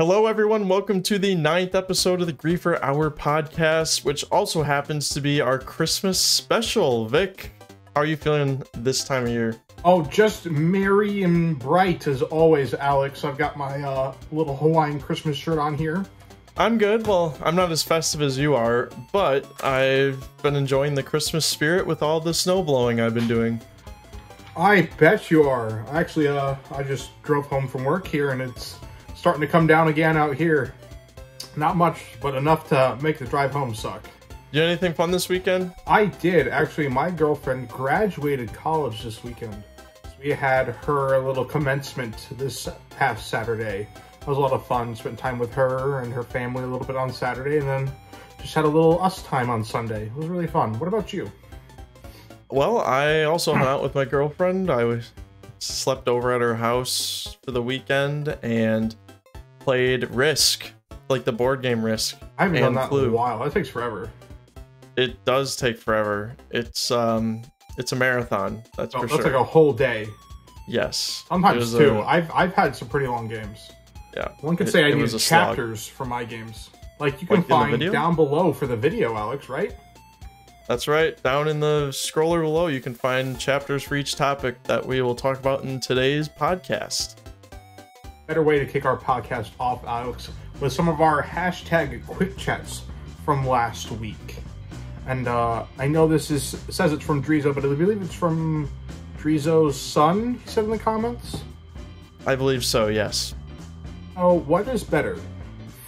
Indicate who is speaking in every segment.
Speaker 1: Hello, everyone. Welcome to the ninth episode of the Griefer Hour podcast, which also happens to be our Christmas special. Vic, how are you feeling this time of year?
Speaker 2: Oh, just merry and bright as always, Alex. I've got my uh, little Hawaiian Christmas shirt on here.
Speaker 1: I'm good. Well, I'm not as festive as you are, but I've been enjoying the Christmas spirit with all the snow blowing I've been doing.
Speaker 2: I bet you are. Actually, uh, I just drove home from work here and it's starting to come down again out here. Not much, but enough to make the drive home suck.
Speaker 1: You anything fun this weekend?
Speaker 2: I did. Actually, my girlfriend graduated college this weekend. So we had her little commencement this past Saturday. It was a lot of fun. Spent time with her and her family a little bit on Saturday, and then just had a little us time on Sunday. It was really fun. What about you?
Speaker 1: Well, I also hung out with my girlfriend. I was slept over at her house for the weekend and played Risk, like the board game Risk.
Speaker 2: I haven't done that in a while. That takes forever.
Speaker 1: It does take forever. It's um, it's a marathon. That's
Speaker 2: Oh,
Speaker 1: for
Speaker 2: that's
Speaker 1: sure.
Speaker 2: like a whole day.
Speaker 1: yes.
Speaker 2: Sometimes
Speaker 1: was
Speaker 2: two.
Speaker 1: a-
Speaker 2: I've I've had some pretty long games.
Speaker 1: yeah.
Speaker 2: One could
Speaker 1: It-
Speaker 2: say I need
Speaker 1: was slog.
Speaker 2: chapters for my games. Like you can
Speaker 1: the
Speaker 2: find down below for the video, Alex, right?
Speaker 1: That's right. Down in the scroller below, you can find chapters for each topic that we will talk about in today's podcast.
Speaker 2: Better way to kick our podcast off, Alex, with some of our hashtag quick chats from last week. And uh, I know this is says it's from Drizo, but I believe it's from Drizo's son, he said in the comments.
Speaker 1: I believe so. Yes.
Speaker 2: Oh, what is better?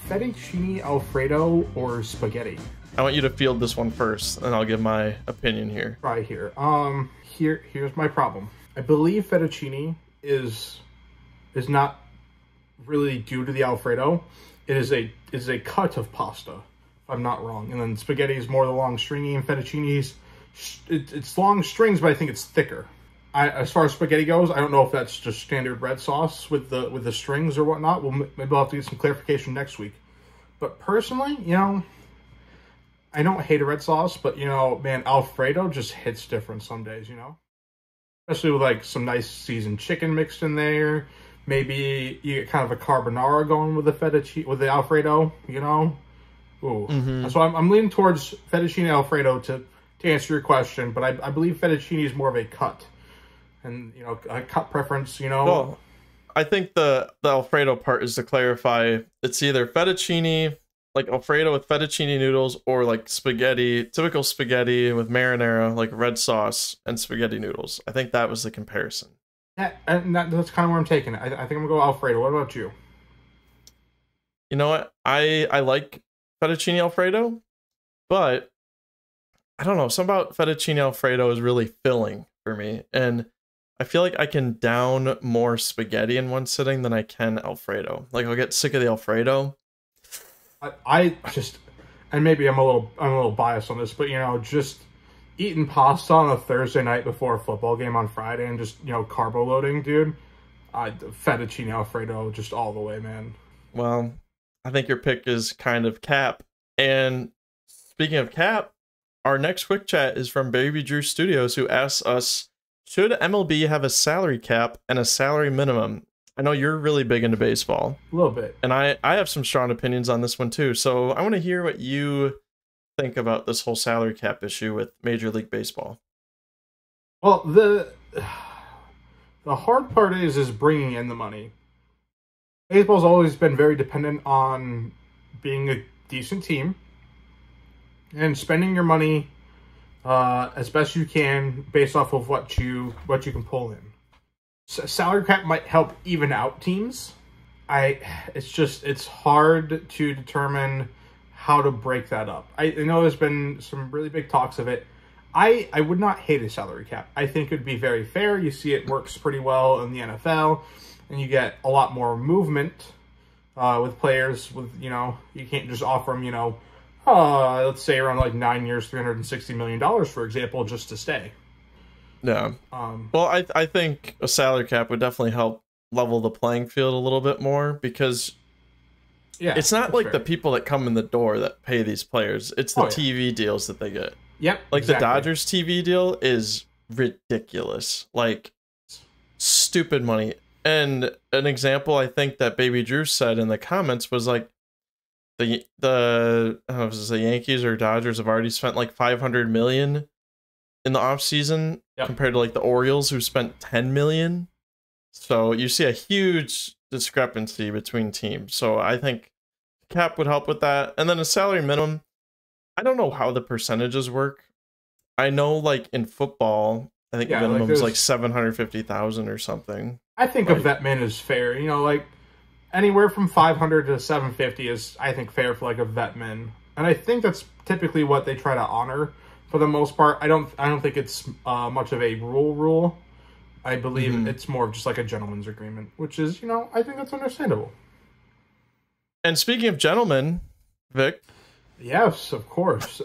Speaker 2: Fettuccine Alfredo or spaghetti?
Speaker 1: I want you to field this one first, and I'll give my opinion here.
Speaker 2: Right here. Um, here, here's my problem. I believe fettuccine is is not really due to the Alfredo. It is a is a cut of pasta, if I'm not wrong. And then spaghetti is more the long stringy, and fettuccine's it, it's long strings, but I think it's thicker. I, as far as spaghetti goes, I don't know if that's just standard red sauce with the with the strings or whatnot. We'll maybe I'll have to get some clarification next week. But personally, you know, I don't hate a red sauce, but you know, man, Alfredo just hits different some days, you know? Especially with like some nice seasoned chicken mixed in there. Maybe you get kind of a carbonara going with the fettuccine with the Alfredo, you know? Ooh.
Speaker 1: Mhm.
Speaker 2: So I'm, I'm leaning towards fettuccine Alfredo to, to answer your question, but I, I believe fettuccine is more of a cut. And, you know, a cut preference, you know?
Speaker 1: Well, I think the the Alfredo part is to clarify. It's either fettuccine, like Alfredo with fettuccine noodles, or like spaghetti, typical spaghetti with marinara, like red sauce and spaghetti noodles. I think that was the comparison.
Speaker 2: And that, that's kind of where I'm taking it. I, I think I'm going to go Alfredo. What about you?
Speaker 1: You know what? I I like fettuccine Alfredo, but I don't know. Something about fettuccine Alfredo is really filling for me, and I feel like I can down more spaghetti in one sitting than I can Alfredo. Like I'll get sick of the Alfredo.
Speaker 2: I, I just, and maybe I'm a little, I'm a little biased on this, but you know, just eating pasta on a Thursday night before a football game on Friday and just you know carbo loading, dude. I fettuccine alfredo just all the way, man.
Speaker 1: Well, I think your pick is kind of cap. And speaking of cap, our next quick chat is from Baby Drew Studios, who asks us Should MLB have a salary cap and a salary minimum? I know you're really big into baseball,
Speaker 2: A little bit.
Speaker 1: and I, I have some strong opinions on this one too. So I want to hear what you think about this whole salary cap issue with Major League Baseball.
Speaker 2: Well, the the hard part is is bringing in the money. Baseball's always been very dependent on being a decent team and spending your money uh, as best you can based off of what you what you can pull in. Salary cap might help even out teams. I it's just it's hard to determine how to break that up. I, I know there's been some really big talks of it. I I would not hate a salary cap. I think it would be very fair. You see it works pretty well in the NFL, and you get a lot more movement uh, with players. With you know, you can't just offer them you know, uh, let's say around like nine years, three hundred and sixty million dollars, for example, just to stay.
Speaker 1: Yeah.
Speaker 2: Um,
Speaker 1: Well, I I think a salary cap would definitely help level the playing field a little bit more because
Speaker 2: yeah,
Speaker 1: it's not like
Speaker 2: fair.
Speaker 1: the people that come in the door that pay these players. It's the
Speaker 2: Oh, yeah.
Speaker 1: TV deals that they get.
Speaker 2: Yep,
Speaker 1: Like
Speaker 2: exactly.
Speaker 1: the Dodgers TV deal is ridiculous. Like stupid money. And an example I think that Baby Drew said in the comments was like the the I don't know if the Yankees or Dodgers have already spent like 500 million in the offseason
Speaker 2: Yep.
Speaker 1: compared to like the Orioles who spent 10 million. So you see a huge discrepancy between teams. So I think cap would help with that. And then a salary minimum. I don't know how the percentages work. I know like in football, I think
Speaker 2: Yeah, like
Speaker 1: minimum is like 750,000 or something.
Speaker 2: I think a vet min is fair. You know, like anywhere from 500 to 750 is, I think, fair for like a vet min, and I think that's typically what they try to honor for the most part. I don't, I don't think it's uh, much of a rule rule. I believe
Speaker 1: Mhm.
Speaker 2: it's more of just like a gentleman's agreement, which is, you know, I think that's understandable.
Speaker 1: And speaking of gentlemen, Vic,
Speaker 2: Yes, of course.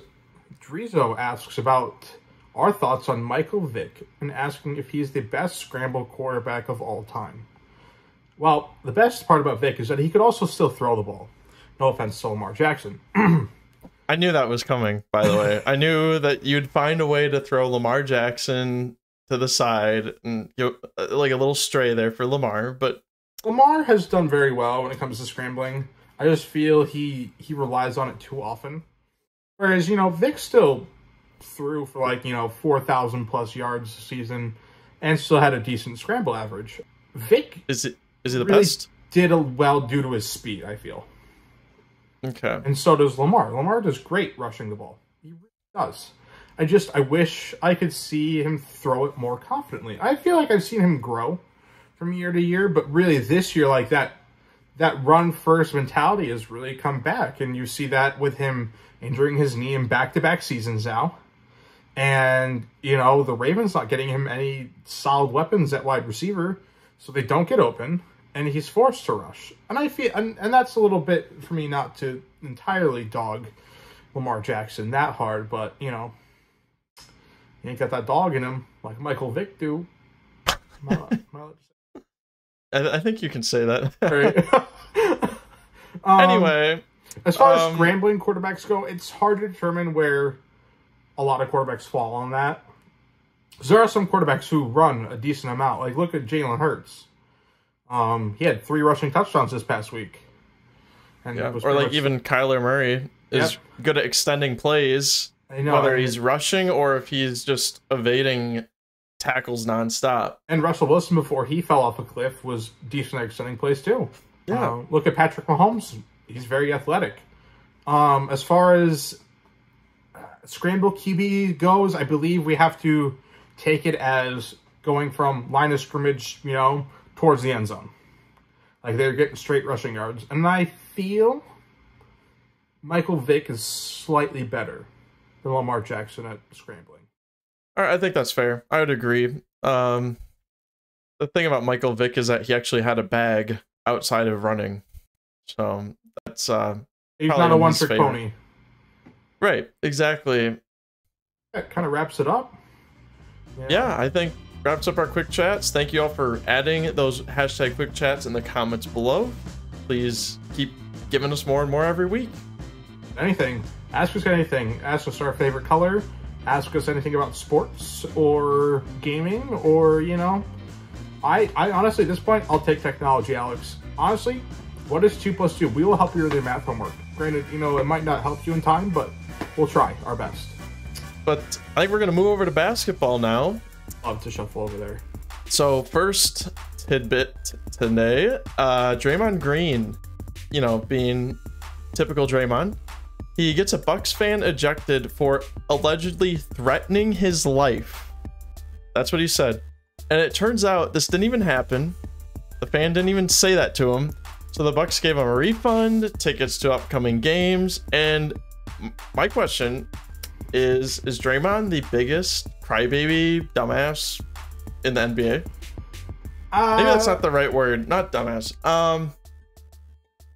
Speaker 2: Drizo asks about our thoughts on Michael Vick and asking if he's the best scramble quarterback of all time. Well, the best part about Vick is that he could also still throw the ball. No offense to Lamar Jackson.
Speaker 1: I knew that was coming, by the way. I knew that you'd find a way to throw Lamar Jackson to the side and you know, like a little stray there for Lamar, but
Speaker 2: Lamar has done very well when it comes to scrambling. I just feel he he relies on it too often. Whereas, you know, Vick still threw for like, you know, 4,000 plus yards a season and still had a decent scramble average. Vic
Speaker 1: is it is it the
Speaker 2: Really?
Speaker 1: best?
Speaker 2: did a well due to his speed, I feel.
Speaker 1: Okay.
Speaker 2: And so does Lamar. Lamar does great rushing the ball. He really does. I just I wish I could see him throw it more confidently. I feel like I've seen him grow from year to year, but really this year like that that run first mentality has really come back and you see that with him injuring his knee in back-to-back seasons now. And you know, the Ravens not getting him any solid weapons at wide receiver, so they don't get open and he's forced to rush. And I feel and, and that's a little bit for me not to entirely dog Lamar Jackson that hard, but you know, he ain't got that dog in him like Michael Vick do. My- my-
Speaker 1: I, I think you can say that.
Speaker 2: Right. Um,
Speaker 1: anyway,
Speaker 2: as far as
Speaker 1: um,
Speaker 2: scrambling quarterbacks go, it's hard to determine where a lot of quarterbacks fall on that. there are some quarterbacks who run a decent amount. Like look at Jalen Hurts. Um, he had three rushing touchdowns this past week. And
Speaker 1: yeah,
Speaker 2: was
Speaker 1: or like
Speaker 2: much-
Speaker 1: even Kyler Murray is
Speaker 2: Yep.
Speaker 1: good at extending plays,
Speaker 2: I know,
Speaker 1: whether
Speaker 2: and-
Speaker 1: he's rushing or if he's just evading tackles nonstop.
Speaker 2: And Russell Wilson, before he fell off a cliff, was decent at extending plays too.
Speaker 1: Yeah.
Speaker 2: Uh, look at Patrick Mahomes; he's very athletic. Um, as far as scramble QB goes, I believe we have to take it as going from line of scrimmage, you know, towards the end zone. Like they're getting straight rushing yards, and I feel Michael Vick is slightly better than Lamar Jackson at scrambling.
Speaker 1: I think that's fair. I would agree. Um, the thing about Michael Vick is that he actually had a bag outside of running, so that's uh,
Speaker 2: He's
Speaker 1: Probably
Speaker 2: not a one
Speaker 1: his
Speaker 2: trick
Speaker 1: favor.
Speaker 2: pony.
Speaker 1: right. Exactly.
Speaker 2: That kind of wraps it up.
Speaker 1: Yeah, I think wraps up our quick chats. Thank you all for adding those hashtag quick chats in the comments below. Please keep giving us more and more every week.
Speaker 2: anything. Ask us anything. Ask us our favorite color. Ask us anything about sports or gaming or you know. I I honestly at this point I'll take technology, Alex. Honestly, what is two plus two? We will help you with your math homework. Granted, you know it might not help you in time, but we'll try our best.
Speaker 1: But I think we're gonna move over to basketball now.
Speaker 2: Love to shuffle over there.
Speaker 1: So first tidbit today, uh, Draymond Green, you know, being typical Draymond, he gets a Bucks fan ejected for allegedly threatening his life. That's what he said. And it turns out this didn't even happen. The fan didn't even say that to him. So the Bucks gave him a refund, tickets to upcoming games, and my question is: Is Draymond the biggest crybaby dumbass in the NBA?
Speaker 2: Uh,
Speaker 1: Maybe that's not the right word. Not dumbass. Um,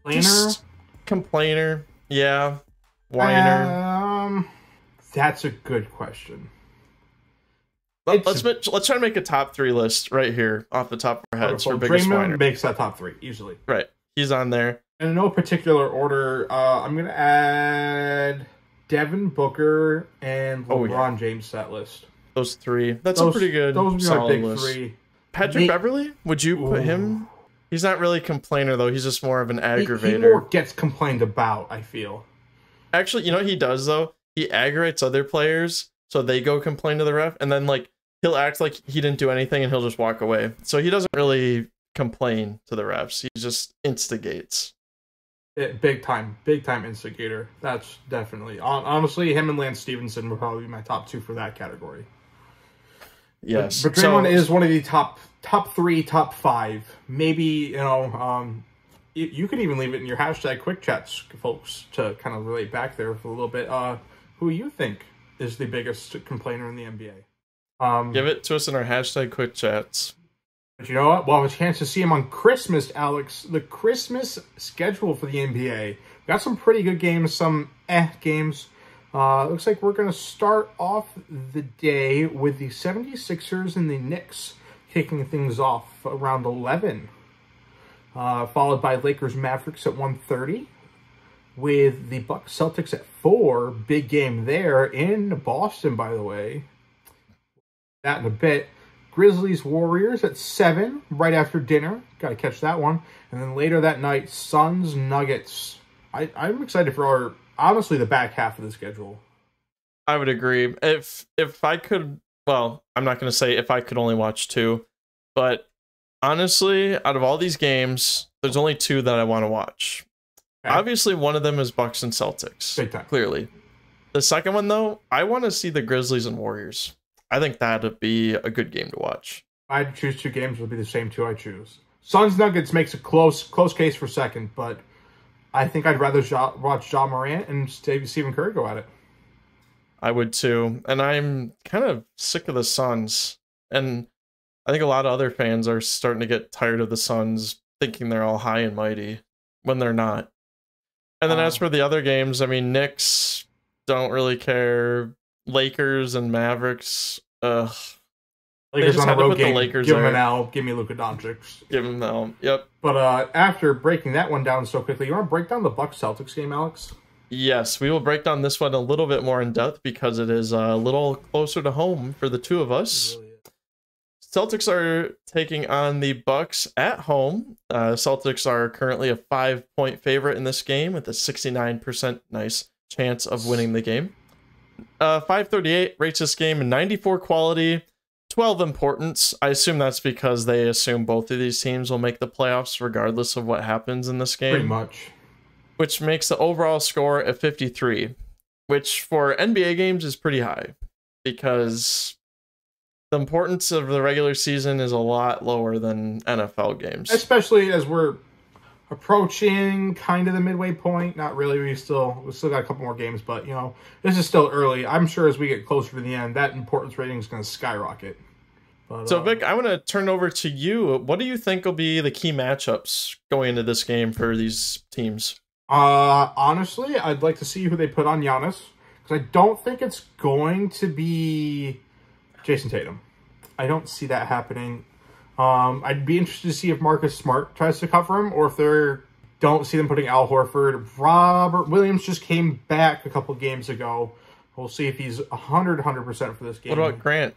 Speaker 1: just complainer. Yeah, whiner.
Speaker 2: Um, that's a good question.
Speaker 1: Let,
Speaker 2: it's-
Speaker 1: us ma- let's try to make a top three list right here off the top of our heads for biggest
Speaker 2: Draymond
Speaker 1: whiner.
Speaker 2: makes that top three easily.
Speaker 1: Right, he's on there.
Speaker 2: And in no particular order, uh, I'm gonna add Devin Booker and
Speaker 1: Oh,
Speaker 2: LeBron
Speaker 1: yeah.
Speaker 2: James to that list.
Speaker 1: Those three. That's
Speaker 2: Those,
Speaker 1: a pretty good
Speaker 2: Those would be my
Speaker 1: solid
Speaker 2: big
Speaker 1: list.
Speaker 2: three.
Speaker 1: Patrick
Speaker 2: They-
Speaker 1: Beverley, would you put
Speaker 2: Ooh.
Speaker 1: him? He's not really a complainer though. He's just more of an
Speaker 2: He, he
Speaker 1: aggravator.
Speaker 2: more gets complained about. I feel.
Speaker 1: Actually, you know what he does though? He aggravates other players, so they go complain to the ref, and then like he'll act like he didn't do anything, and he'll just walk away. So he doesn't really complain to the refs. He just instigates.
Speaker 2: It, big time, big time instigator. That's definitely honestly him and Lance Stephenson would probably be my top two for that category.
Speaker 1: Yes.
Speaker 2: but, but
Speaker 1: So-
Speaker 2: is one of the top top three, top five. Maybe you know, um, you, you could even leave it in your hashtag quick chats, folks, to kind of relate back there for a little bit. Uh, who you think is the biggest complainer in the NBA? Um,
Speaker 1: Give it to us in our hashtag quick chats.
Speaker 2: But you know what? We'll have a chance to see him on Christmas, Alex. The Christmas schedule for the NBA. Got some pretty good games, some eh games. Uh, looks like we're going to start off the day with the 76ers and the Knicks kicking things off around 11. Uh, followed by Lakers Mavericks at 1.30 with the Bucks Celtics at 4. Big game there in Boston, by the way. That in a bit. Grizzlies Warriors at 7 right after dinner. Got to catch that one. And then later that night, Suns Nuggets. I, I'm excited for our, honestly, the back half of the schedule.
Speaker 1: I would agree. If if I could, well, I'm not going to say if I could only watch two, but honestly, out of all these games, there's only two that I want to watch.
Speaker 2: Okay.
Speaker 1: Obviously, one of them is Bucks and Celtics.
Speaker 2: Big time.
Speaker 1: Clearly, the second one though, I want to see the Grizzlies and Warriors. I think that'd be a good game to watch.
Speaker 2: If I had to choose two games, it would be the same two I choose. Suns Nuggets makes a close close case for second, but I think I'd rather ja, watch Ja Morant and Stephen Curry go at it.
Speaker 1: I would too, and I'm kind of sick of the Suns, and I think a lot of other fans are starting to get tired of the Suns, thinking they're all high and mighty when they're not. And then as
Speaker 2: Uh.
Speaker 1: for the other games, I mean, Knicks don't really care. Lakers and Mavericks, ugh,
Speaker 2: Lakers
Speaker 1: just
Speaker 2: on a road
Speaker 1: the
Speaker 2: game.
Speaker 1: Lakers
Speaker 2: give them an. L. Give me Luka Doncic.
Speaker 1: give them them. Yep.
Speaker 2: But uh, after breaking that one down so quickly, you want to break down the Bucks Celtics game, Alex?
Speaker 1: Yes, we will break down this one a little bit more in depth because it is a little closer to home for the two of us. Celtics are taking on the Bucks at home. Uh, Celtics are currently a five point favorite in this game with a 69% nice chance of winning the game. Uh, 538 rates this game 94 quality, 12 importance. I assume that's because they assume both of these teams will make the playoffs regardless of what happens in this game
Speaker 2: Pretty much.
Speaker 1: which makes the overall score a 53, which for NBA games is pretty high because the importance of the regular season is a lot lower than NFL games.
Speaker 2: Especially as we're approaching kind of the midway point. Not really. We still we still got a couple more games, but you know this is still early. I'm sure as we get closer to the end, that importance rating is going to skyrocket. But,
Speaker 1: So,
Speaker 2: uh,
Speaker 1: Vic, I want to turn over to you. What do you think will be the key matchups going into this game for these teams?
Speaker 2: Uh, honestly, I'd like to see who they put on Giannis because I don't think it's going to be Jayson Tatum. I don't see that happening. Um, I'd be interested to see if Marcus Smart tries to cover him or if they're don't see them putting Al Horford. Robert Williams just came back a couple games ago. We'll see if he's 100 100% for this game.
Speaker 1: What about Grant?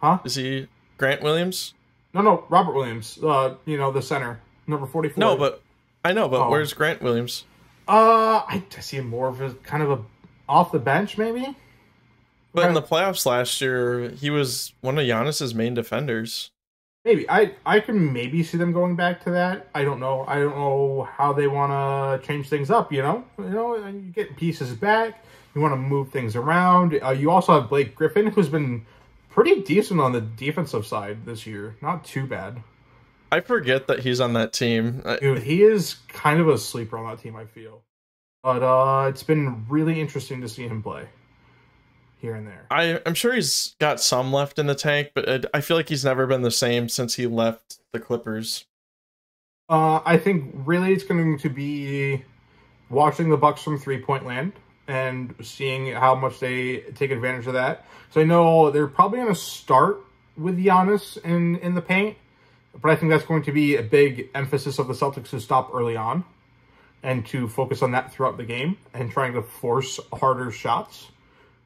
Speaker 2: Huh?
Speaker 1: Is he Grant Williams?
Speaker 2: No, no, Robert Williams. Uh, you know, the center, number 44.
Speaker 1: No, but I know, but
Speaker 2: Oh.
Speaker 1: where's Grant Williams?
Speaker 2: uh I I see him more of a kind of a off the bench maybe.
Speaker 1: But in the playoffs last year, he was one of Giannis's main defenders.
Speaker 2: Maybe I I can maybe see them going back to that. I don't know. I don't know how they want to change things up. You know, you know, and you get pieces back. You want to move things around. Uh, you also have Blake Griffin, who's been pretty decent on the defensive side this year. Not too bad.
Speaker 1: I forget that he's on that team. Uh,
Speaker 2: Dude, he is kind of a sleeper on that team. I feel, but uh, it's been really interesting to see him play here and there.
Speaker 1: I, I'm sure he's got some left in the tank, but I feel like he's never been the same since he left the Clippers.
Speaker 2: Uh, I think really it's going to be watching the Bucks from three point land and seeing how much they take advantage of that. So I know they're probably going to start with Giannis in in the paint, but I think that's going to be a big emphasis of the Celtics to stop early on and to focus on that throughout the game and trying to force harder shots.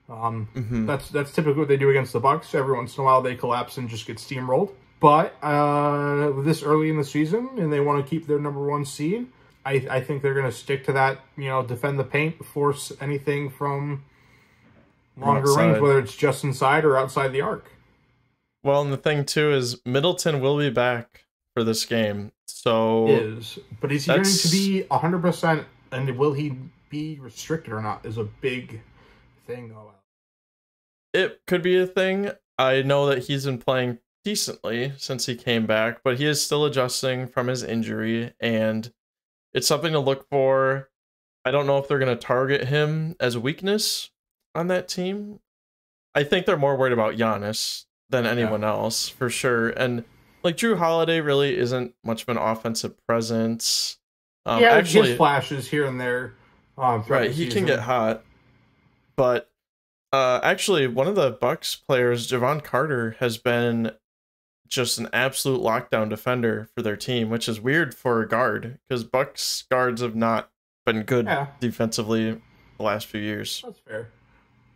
Speaker 2: Um,
Speaker 1: Mhm.
Speaker 2: That's that's typically what they do against the Bucks. Every once in a while, they collapse and just get steamrolled. But uh, this early in the season, and they want to keep their number one seed, I, I think they're going to stick to that. You know, defend the paint, force anything from longer
Speaker 1: Outside.
Speaker 2: range, whether it's just inside or outside the arc.
Speaker 1: Well, and the thing too is Middleton will be back for this game. So
Speaker 2: Is but is he going to be hundred percent? And will he be restricted or not? Is a big thing. though.
Speaker 1: It could be a thing. I know that he's been playing decently since he came back, but he is still adjusting from his injury, and it's something to look for. I don't know if they're going to target him as a weakness on that team. I think they're more worried about Giannis than anyone else for sure. And like Jrue Holiday really isn't much of an offensive presence. Um,
Speaker 2: yeah,
Speaker 1: actually,
Speaker 2: just flashes here and there. Um,
Speaker 1: right
Speaker 2: the
Speaker 1: he can get hot but uh actually one of the bucks players jevon carter has been just an absolute lockdown defender for their team which is weird for a guard because bucks guards have not been good
Speaker 2: Yeah.
Speaker 1: defensively the last few years
Speaker 2: That's fair.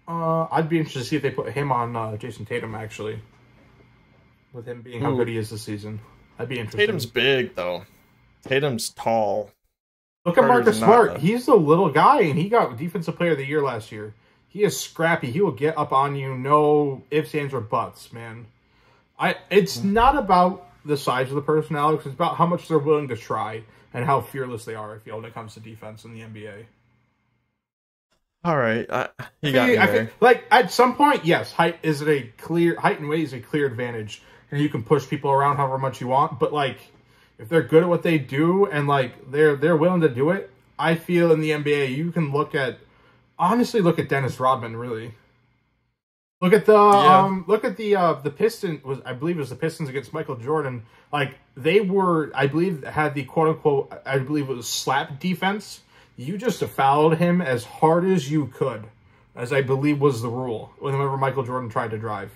Speaker 2: Uh, I'd be interested to see if they put him on uh, Jayson Tatum actually, with him being how good he is this season. I'd be interested.
Speaker 1: tatum's big though tatum's tall
Speaker 2: Look at Marcus Smart. He's a little guy, and he got Defensive Player of the Year last year. He is scrappy. He will get up on you, no ifs, ands, or buts, man. I. It's
Speaker 1: Hmm.
Speaker 2: not about the size of the person, Alex. It's about how much they're willing to try and how fearless they are. I feel when it comes to defense in the NBA.
Speaker 1: all right I, you
Speaker 2: I
Speaker 1: got me
Speaker 2: I
Speaker 1: there.
Speaker 2: like at some point, yes, height is a clear height and weight is a clear advantage, and you can push people around however much you want. But like, if they're good at what they do and like they're they're willing to do it, I feel in the NBA you can look at honestly look at Dennis Rodman really. Look at the
Speaker 1: Yeah.
Speaker 2: um look at the uh the Pistons was I believe it was the Pistons against Michael Jordan. Like they were I believe had the quote unquote I believe it was slap defense. You just fouled him as hard as you could, as I believe was the rule whenever Michael Jordan tried to drive.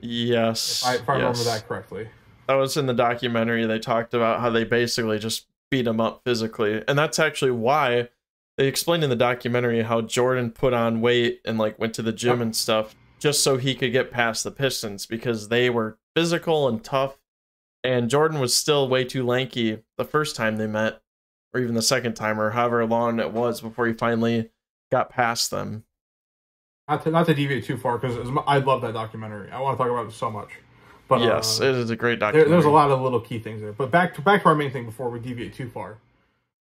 Speaker 1: yes
Speaker 2: If I, if I remember that correctly.
Speaker 1: that was in the documentary they talked about how they basically just beat him up physically and that's actually why they explained in the documentary how jordan put on weight and like went to the gym and stuff just so he could get past the pistons because they were physical and tough and jordan was still way too lanky the first time they met or even the second time or however long it was before he finally got past them
Speaker 2: Not to, not to deviate too far because I love that documentary. I want to talk about it so much. But
Speaker 1: yes
Speaker 2: uh,
Speaker 1: it is a great
Speaker 2: there,
Speaker 1: documentary
Speaker 2: there's a lot of little key things there. But back to back to our main thing before we deviate too far.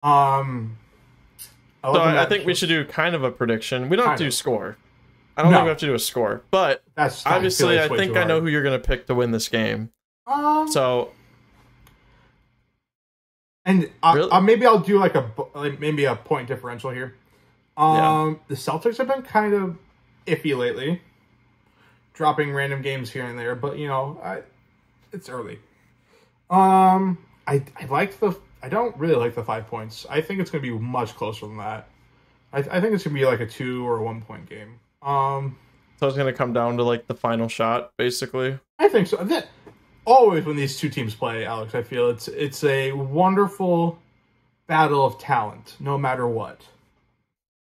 Speaker 2: Um, I
Speaker 1: so I, I think we should do kind of a prediction we don't have
Speaker 2: Kind
Speaker 1: to do score i don't
Speaker 2: No.
Speaker 1: think we have to do a score but
Speaker 2: That's
Speaker 1: obviously i think i know who you're going to pick to win this game
Speaker 2: Um,
Speaker 1: so
Speaker 2: and uh,
Speaker 1: Really?
Speaker 2: uh, maybe I'll do like a like maybe a point differential here. Um, the Celtics have been kind of iffy lately, dropping random games here and there. But you know, I, it's early. Um, I I like the I don't really like the five points. I think it's gonna be much closer than that. I I think it's gonna be like a two or a one point game. Um,
Speaker 1: so it's going to come down to like the final shot basically
Speaker 2: I think so. That always when these two teams play, Alex, I feel it's it's a wonderful battle of talent, no matter what.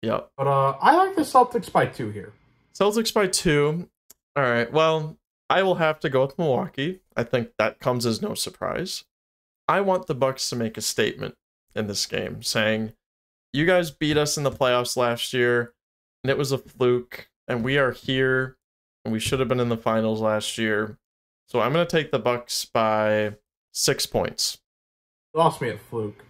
Speaker 1: yep
Speaker 2: But uh, I like the Celtics by two here.
Speaker 1: celtics by two all right well i will have to go with milwaukee i think that comes as no surprise i want the bucks to make a statement in this game saying you guys beat us in the playoffs last year and it was a fluke and we are here and we should have been in the finals last year so i'm going to take the bucks by six points
Speaker 2: Lost me at fluke,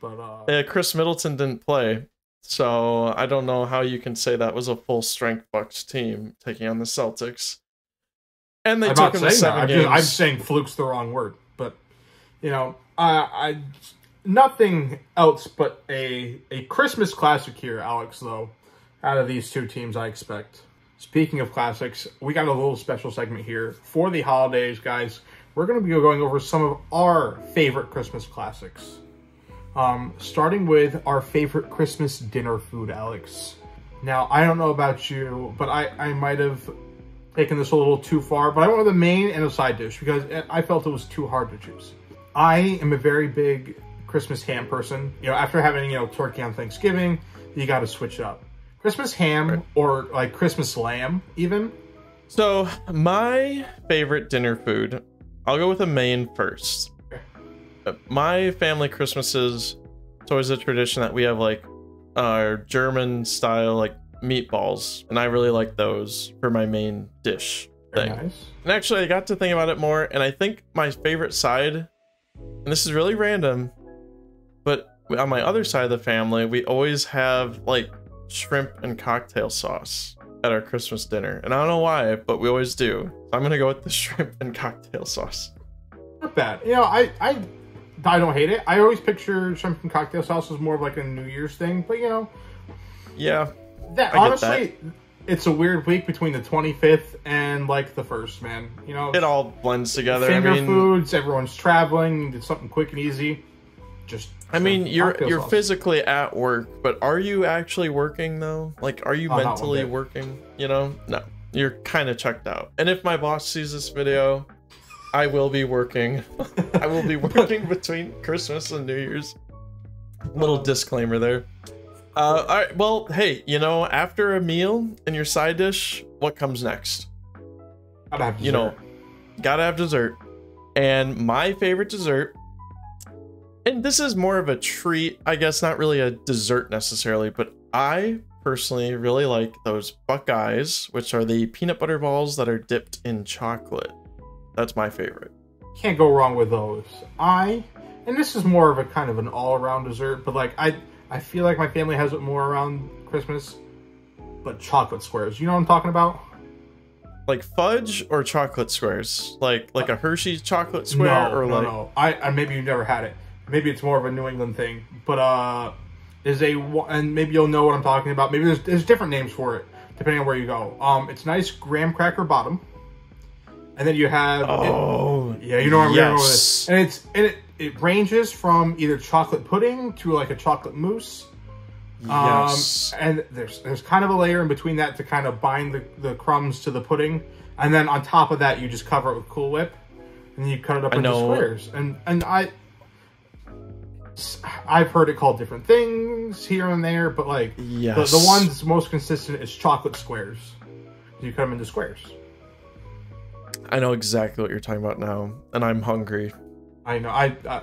Speaker 2: but uh,
Speaker 1: Uh, Khris Middleton didn't play, so I don't know how you can say that was a full strength Bucks team taking on the Celtics. And they
Speaker 2: I'm
Speaker 1: took him to
Speaker 2: saying that.
Speaker 1: seven
Speaker 2: I'm,
Speaker 1: games.
Speaker 2: just, I'm saying fluke's the wrong word, you know, I, I nothing else but a a Christmas classic here, Alex. Though, out of these two teams, I expect. Speaking of classics, we got a little special segment here for the holidays, guys. We're going to be going over some of our favorite Christmas classics. Um, starting with our favorite Christmas dinner food, Alex. Now, I don't know about you, but I, I might have taken this a little too far, but I went with a main and a side dish because I felt it was too hard to choose. I am a very big Christmas ham person. You know, after having, you know, turkey on Thanksgiving, you got to switch up. Christmas ham
Speaker 1: Right.
Speaker 2: or like Christmas lamb, even,
Speaker 1: So, my favorite dinner food, I'll go with a main first.
Speaker 2: Okay.
Speaker 1: Uh, My family Christmases, it's always a tradition that we have like our German style like meatballs, and I really like those for my main dish thing.
Speaker 2: nice.
Speaker 1: And actually, I got to think about it more, and I think my favorite side, and this is really random, but on my other side of the family, we always have like shrimp and cocktail sauce at our Christmas dinner. And I don't know why, but we always do. So I'm gonna go with the shrimp and cocktail sauce.
Speaker 2: Not bad. You know, I, I, I don't hate it. I always picture shrimp and cocktail sauce as more of like a New Year's thing, but you know,
Speaker 1: Yeah,
Speaker 2: that honestly, it's a weird week between the 25th and like the first, man. You know,
Speaker 1: it all blends together.
Speaker 2: finger
Speaker 1: I mean,
Speaker 2: foods. Everyone's traveling. It's something quick and easy. Just.
Speaker 1: I mean, you're you're
Speaker 2: sauce.
Speaker 1: physically at work, but are you actually working though? Like, are you
Speaker 2: Oh,
Speaker 1: mentally working? You know, no, you're kind of checked out. And if my boss sees this video, I will be working. I will be working between Christmas and New Year's. Little disclaimer there. Uh, all right. Well, hey, you know, after a meal and your side dish, what comes next?
Speaker 2: Gotta have
Speaker 1: you know, gotta have dessert. And my favorite dessert, and this is more of a treat, I guess, not really a dessert necessarily, but I personally really like those Buckeyes, which are the peanut butter balls that are dipped in chocolate. That's my favorite.
Speaker 2: can't go wrong with those. I and this is more of a kind of an all-around dessert, but like I I feel like my family has it more around Christmas. But chocolate squares, you know what I'm talking about?
Speaker 1: Like fudge or chocolate squares? Like like a Hershey's chocolate square
Speaker 2: no,
Speaker 1: or
Speaker 2: no,
Speaker 1: like
Speaker 2: no. I, I maybe you've never had it. Maybe it's more of a New England thing. But uh, is a and maybe you'll know what I'm talking about. Maybe there's there's different names for it depending on where you go. Um, it's nice graham cracker bottom, and then you have it-
Speaker 1: Oh,
Speaker 2: Yeah, you know what I'm going with
Speaker 1: yes.
Speaker 2: And it's and it, it ranges from either chocolate pudding to like a chocolate mousse.
Speaker 1: yes.
Speaker 2: Um, and there's there's kind of a layer in between that to kind of bind the, the crumbs to the pudding. And then on top of that you just cover it with Cool Whip. And you cut it up
Speaker 1: I
Speaker 2: into
Speaker 1: know.
Speaker 2: squares. And and I I've heard it called different things here and there, but like
Speaker 1: yes.
Speaker 2: the, the one that's most consistent is chocolate squares. You cut them into squares.
Speaker 1: I know exactly what you're talking about now, and I'm hungry.
Speaker 2: I know. I, I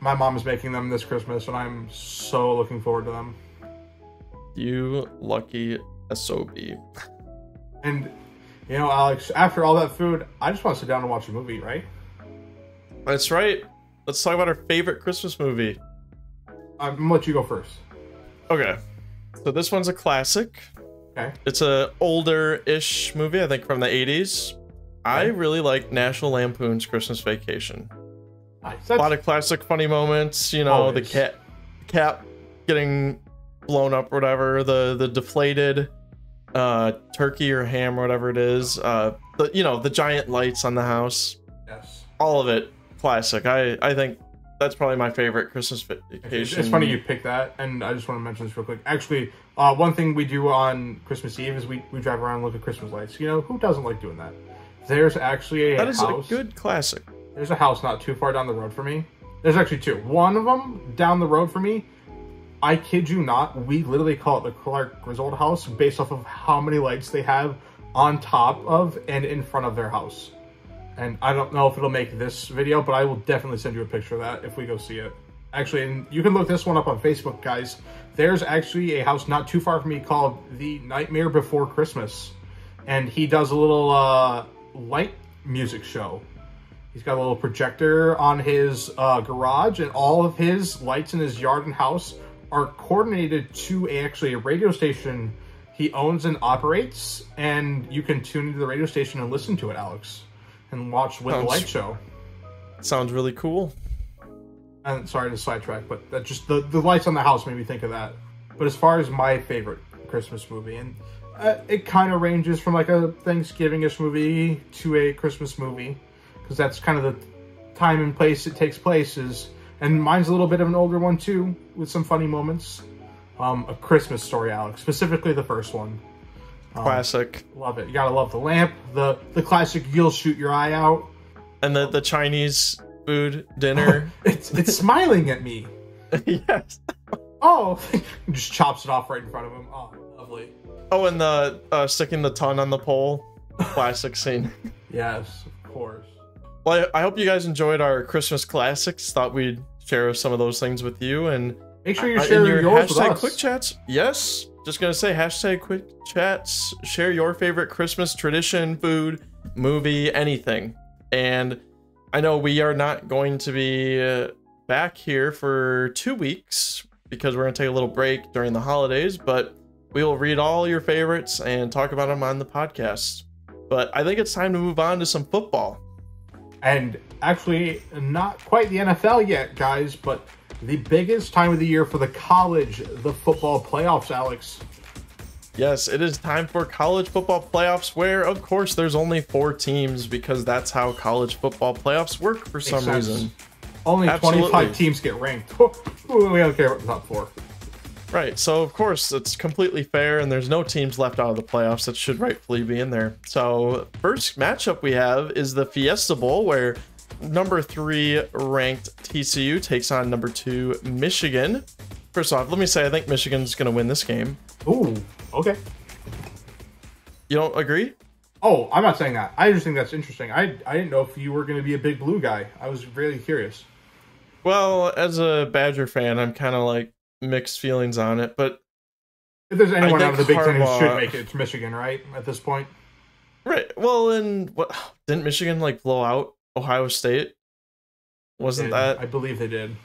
Speaker 2: my mom is making them this Christmas, and I'm so looking forward to them.
Speaker 1: You lucky SOB.
Speaker 2: And you know, Alex, after all that food, I just want to sit down and watch a movie, right?
Speaker 1: That's right. Let's talk about our favorite Christmas movie.
Speaker 2: I'm gonna let you go first.
Speaker 1: Okay. So this one's a classic.
Speaker 2: Okay.
Speaker 1: It's a older-ish movie, I think from the 80s. I really like National Lampoon's Christmas Vacation. A lot of classic funny moments, you know, the cat cap getting blown up or whatever, the the deflated uh turkey or ham or whatever it is. Uh the you know, the giant lights on the house.
Speaker 2: yes.
Speaker 1: all of it classic. I I think that's probably my favorite Christmas
Speaker 2: It's,
Speaker 1: vacation.
Speaker 2: it's funny you picked that, and I just want to mention this real quick. Actually, uh, one thing we do on Christmas Eve is we, we drive around and look at Christmas lights. You know, who doesn't like doing that? There's actually a
Speaker 1: That is
Speaker 2: house.
Speaker 1: a good classic.
Speaker 2: There's a house not too far down the road for me. There's actually two. One of them down the road for me. I kid you not, we literally call it the Clark Griswold house based off of how many lights they have on top of and in front of their house. And I don't know if it'll make this video, but I will definitely send you a picture of that if we go see it. Actually, and you can look this one up on Facebook, guys. There's actually a house not too far from me called The Nightmare Before Christmas. And he does a little uh, light music show. He's got a little projector on his uh, garage, and all of his lights in his yard and house are coordinated to a, actually a radio station he owns and operates. And you can tune into the radio station and listen to it, Alex, and watch with the light show.
Speaker 1: Sounds really cool.
Speaker 2: And sorry to sidetrack, but that just the the lights on the house made me think of that. But as far as my favorite Christmas movie, and uh, it kind of ranges from like a Thanksgiving-ish movie to a Christmas movie, because that's kind of the time and place it takes place. Is and mine's a little bit of an older one too, with some funny moments. Um, a Christmas Story, Alex, specifically the first one.
Speaker 1: Classic.
Speaker 2: Love it. You gotta love the lamp, the the classic "you'll shoot your eye out."
Speaker 1: And the the Chinese food dinner.
Speaker 2: It's it's smiling at me.
Speaker 1: yes.
Speaker 2: Oh, just chops it off right in front of him. Oh, lovely.
Speaker 1: Oh, and the uh, sticking the ton on the pole. classic scene.
Speaker 2: Yes, of course.
Speaker 1: Well, I, I hope you guys enjoyed our Christmas classics. Thought we'd share some of those things with you and
Speaker 2: Make sure you
Speaker 1: uh,
Speaker 2: share
Speaker 1: your hashtag quick chats. Yes, just gonna say hashtag quick chats. Share your favorite Christmas tradition, food, movie, anything. And I know we are not going to be uh, back here for two weeks because we're gonna take a little break during the holidays, but we will read all your favorites and talk about them on the podcast. But I think it's time to move on to some football.
Speaker 2: And actually, not quite the NFL yet, guys, but the biggest time of the year for the college, the football playoffs, Alex.
Speaker 1: Yes, it is time for college football playoffs, where, of course, there's only four teams because that's how college football playoffs work for some
Speaker 2: sense.
Speaker 1: reason.
Speaker 2: Only
Speaker 1: Absolutely.
Speaker 2: 25 teams get ranked. we don't care about the top four.
Speaker 1: Right, so of course, it's completely fair, and there's no teams left out of the playoffs that should rightfully be in there. So, first matchup we have is the Fiesta Bowl, where number three ranked TCU takes on number two Michigan. First off, let me say I think Michigan's going to win this game.
Speaker 2: Ooh, okay.
Speaker 1: You don't agree?
Speaker 2: Oh, I'm not saying that. I just think that's interesting. I I didn't know if you were going to be a big blue guy. I was really curious.
Speaker 1: Well, as a Badger fan, I'm kind of like mixed feelings on it, but
Speaker 2: If there's anyone out of the Big Ten who should make it, it's Michigan, right? At this point,
Speaker 1: right. Well, and what didn't Michigan like blow out Ohio State? Wasn't
Speaker 2: And
Speaker 1: that
Speaker 2: I believe they did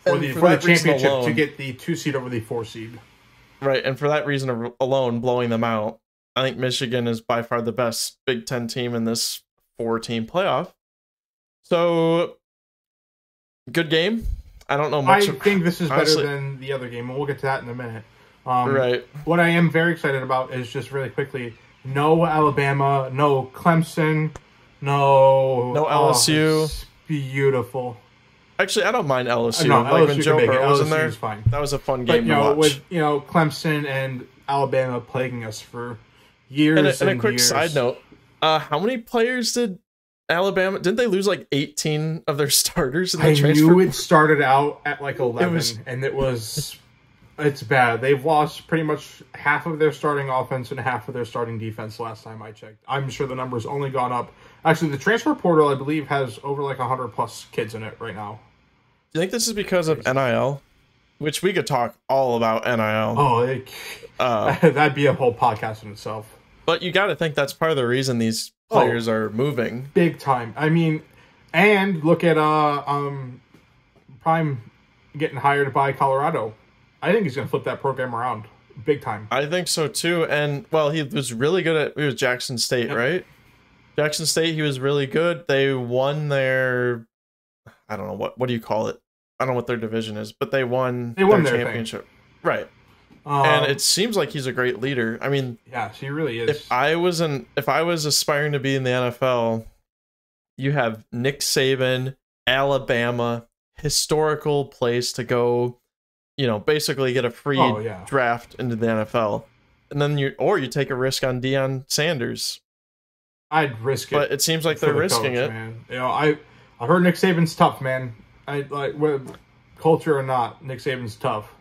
Speaker 2: for the
Speaker 1: for
Speaker 2: for, the championship to get the two seed over the four seed.
Speaker 1: right? And for that reason alone, blowing them out, I think Michigan is by far the best Big Ten team in this four-team playoff. So, good game. I don't know
Speaker 2: I
Speaker 1: much. of-
Speaker 2: think this is
Speaker 1: honestly-
Speaker 2: better than the other game, and we'll get to that in a minute. Um,
Speaker 1: right.
Speaker 2: What I am very excited about is just really quickly no Alabama, no Clemson, no
Speaker 1: No
Speaker 2: oh,
Speaker 1: LSU.
Speaker 2: it's beautiful.
Speaker 1: Actually, I don't mind LSU.
Speaker 2: no,
Speaker 1: like
Speaker 2: LSU
Speaker 1: when
Speaker 2: can
Speaker 1: Joe
Speaker 2: it.
Speaker 1: Burrow was in there,
Speaker 2: fine.
Speaker 1: that was a fun
Speaker 2: But
Speaker 1: game
Speaker 2: you
Speaker 1: to
Speaker 2: know,
Speaker 1: watch.
Speaker 2: with you know Clemson and Alabama plaguing us for years
Speaker 1: and
Speaker 2: and,
Speaker 1: a, and a quick
Speaker 2: years.
Speaker 1: side note uh how many players did alabama didn't they lose like 18 of their starters in the
Speaker 2: I
Speaker 1: transfer
Speaker 2: knew it started out at like eleven,
Speaker 1: was-
Speaker 2: and it was. It's bad. They've lost pretty much half of their starting offense and half of their starting defense last time I checked. I'm sure the number's only gone up. Actually, the transfer portal, I believe, has over like 100 plus kids in it right now.
Speaker 1: do you think this is because of nil which we could talk all about nil
Speaker 2: Oh, it,
Speaker 1: uh,
Speaker 2: that'd be a whole podcast in itself.
Speaker 1: but you got to think that's part of the reason these
Speaker 2: Oh.
Speaker 1: players are moving
Speaker 2: Big time. I mean, and look at uh um Prime getting hired by Colorado. I think he's going to flip that program around big time.
Speaker 1: i think so too and well he was really good at it was jackson state right jackson state he was really good they won their i don't know what what do you call it i don't know what their division is but they won
Speaker 2: They won
Speaker 1: their
Speaker 2: their thing.
Speaker 1: championship right
Speaker 2: Um,
Speaker 1: and it seems like he's a great leader. I mean,
Speaker 2: yeah, he really is.
Speaker 1: if I was an if I was aspiring to be in the NFL, you have Nick Saban, Alabama, historical place to go, you know, basically get a free
Speaker 2: Oh, yeah.
Speaker 1: draft into the NFL. And then you or you take a risk on Deion Sanders.
Speaker 2: I'd risk it.
Speaker 1: But it seems like they're
Speaker 2: the
Speaker 1: risking
Speaker 2: coach,
Speaker 1: it.
Speaker 2: Man. You know, I I've heard Nick Saban's tough, man. I like whether culture or not, Nick Saban's tough.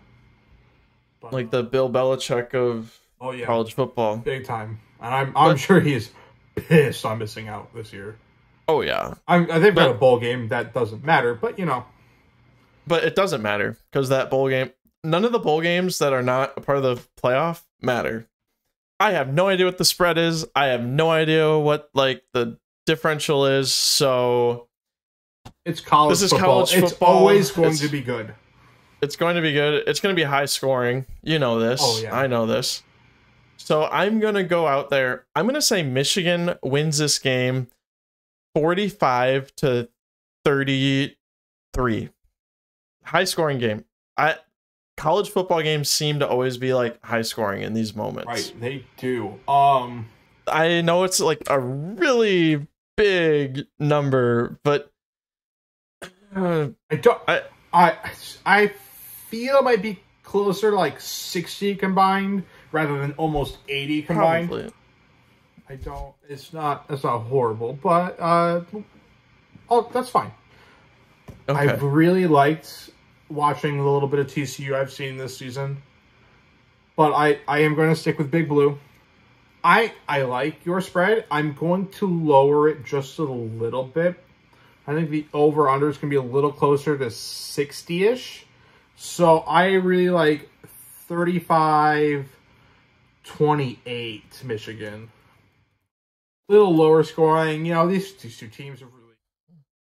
Speaker 1: Like the Bill Belichick of
Speaker 2: oh yeah,
Speaker 1: college football.
Speaker 2: big time. And I'm I'm
Speaker 1: But-
Speaker 2: sure he's pissed on missing out this year.
Speaker 1: Oh yeah.
Speaker 2: I'm, they've got a bowl game that doesn't matter, but you know,
Speaker 1: But it doesn't matter because that bowl game, none of the bowl games that are not a part of the playoff matter. I have no idea what the spread is. I have no idea what like the differential is. So
Speaker 2: it's college.
Speaker 1: This is
Speaker 2: football.
Speaker 1: college
Speaker 2: It's always going
Speaker 1: It's-
Speaker 2: to be good.
Speaker 1: It's going to be good. It's going to be high scoring. You know this.
Speaker 2: Oh, yeah.
Speaker 1: I know this. So I'm going to go out there. I'm going to say Michigan wins this game 45 to 33. High scoring game. I college football games seem to always be like high scoring in these moments.
Speaker 2: Right, they do. Um,
Speaker 1: I know it's like a really big number, but uh,
Speaker 2: I don't.
Speaker 1: I-
Speaker 2: I I feel it might be closer to like sixty combined rather than almost eighty combined.
Speaker 1: probably.
Speaker 2: I don't. It's not. It's not horrible, but uh, oh, that's fine.
Speaker 1: Okay.
Speaker 2: I've really liked watching the little bit of TCU I've seen this season, but I I am going to stick with Big Blue. I I like your spread. I'm going to lower it just a little bit. I think the over under is going to be a little closer to 60 ish. So I really like 35 28 Michigan. A little lower scoring. You know, these, these two teams have really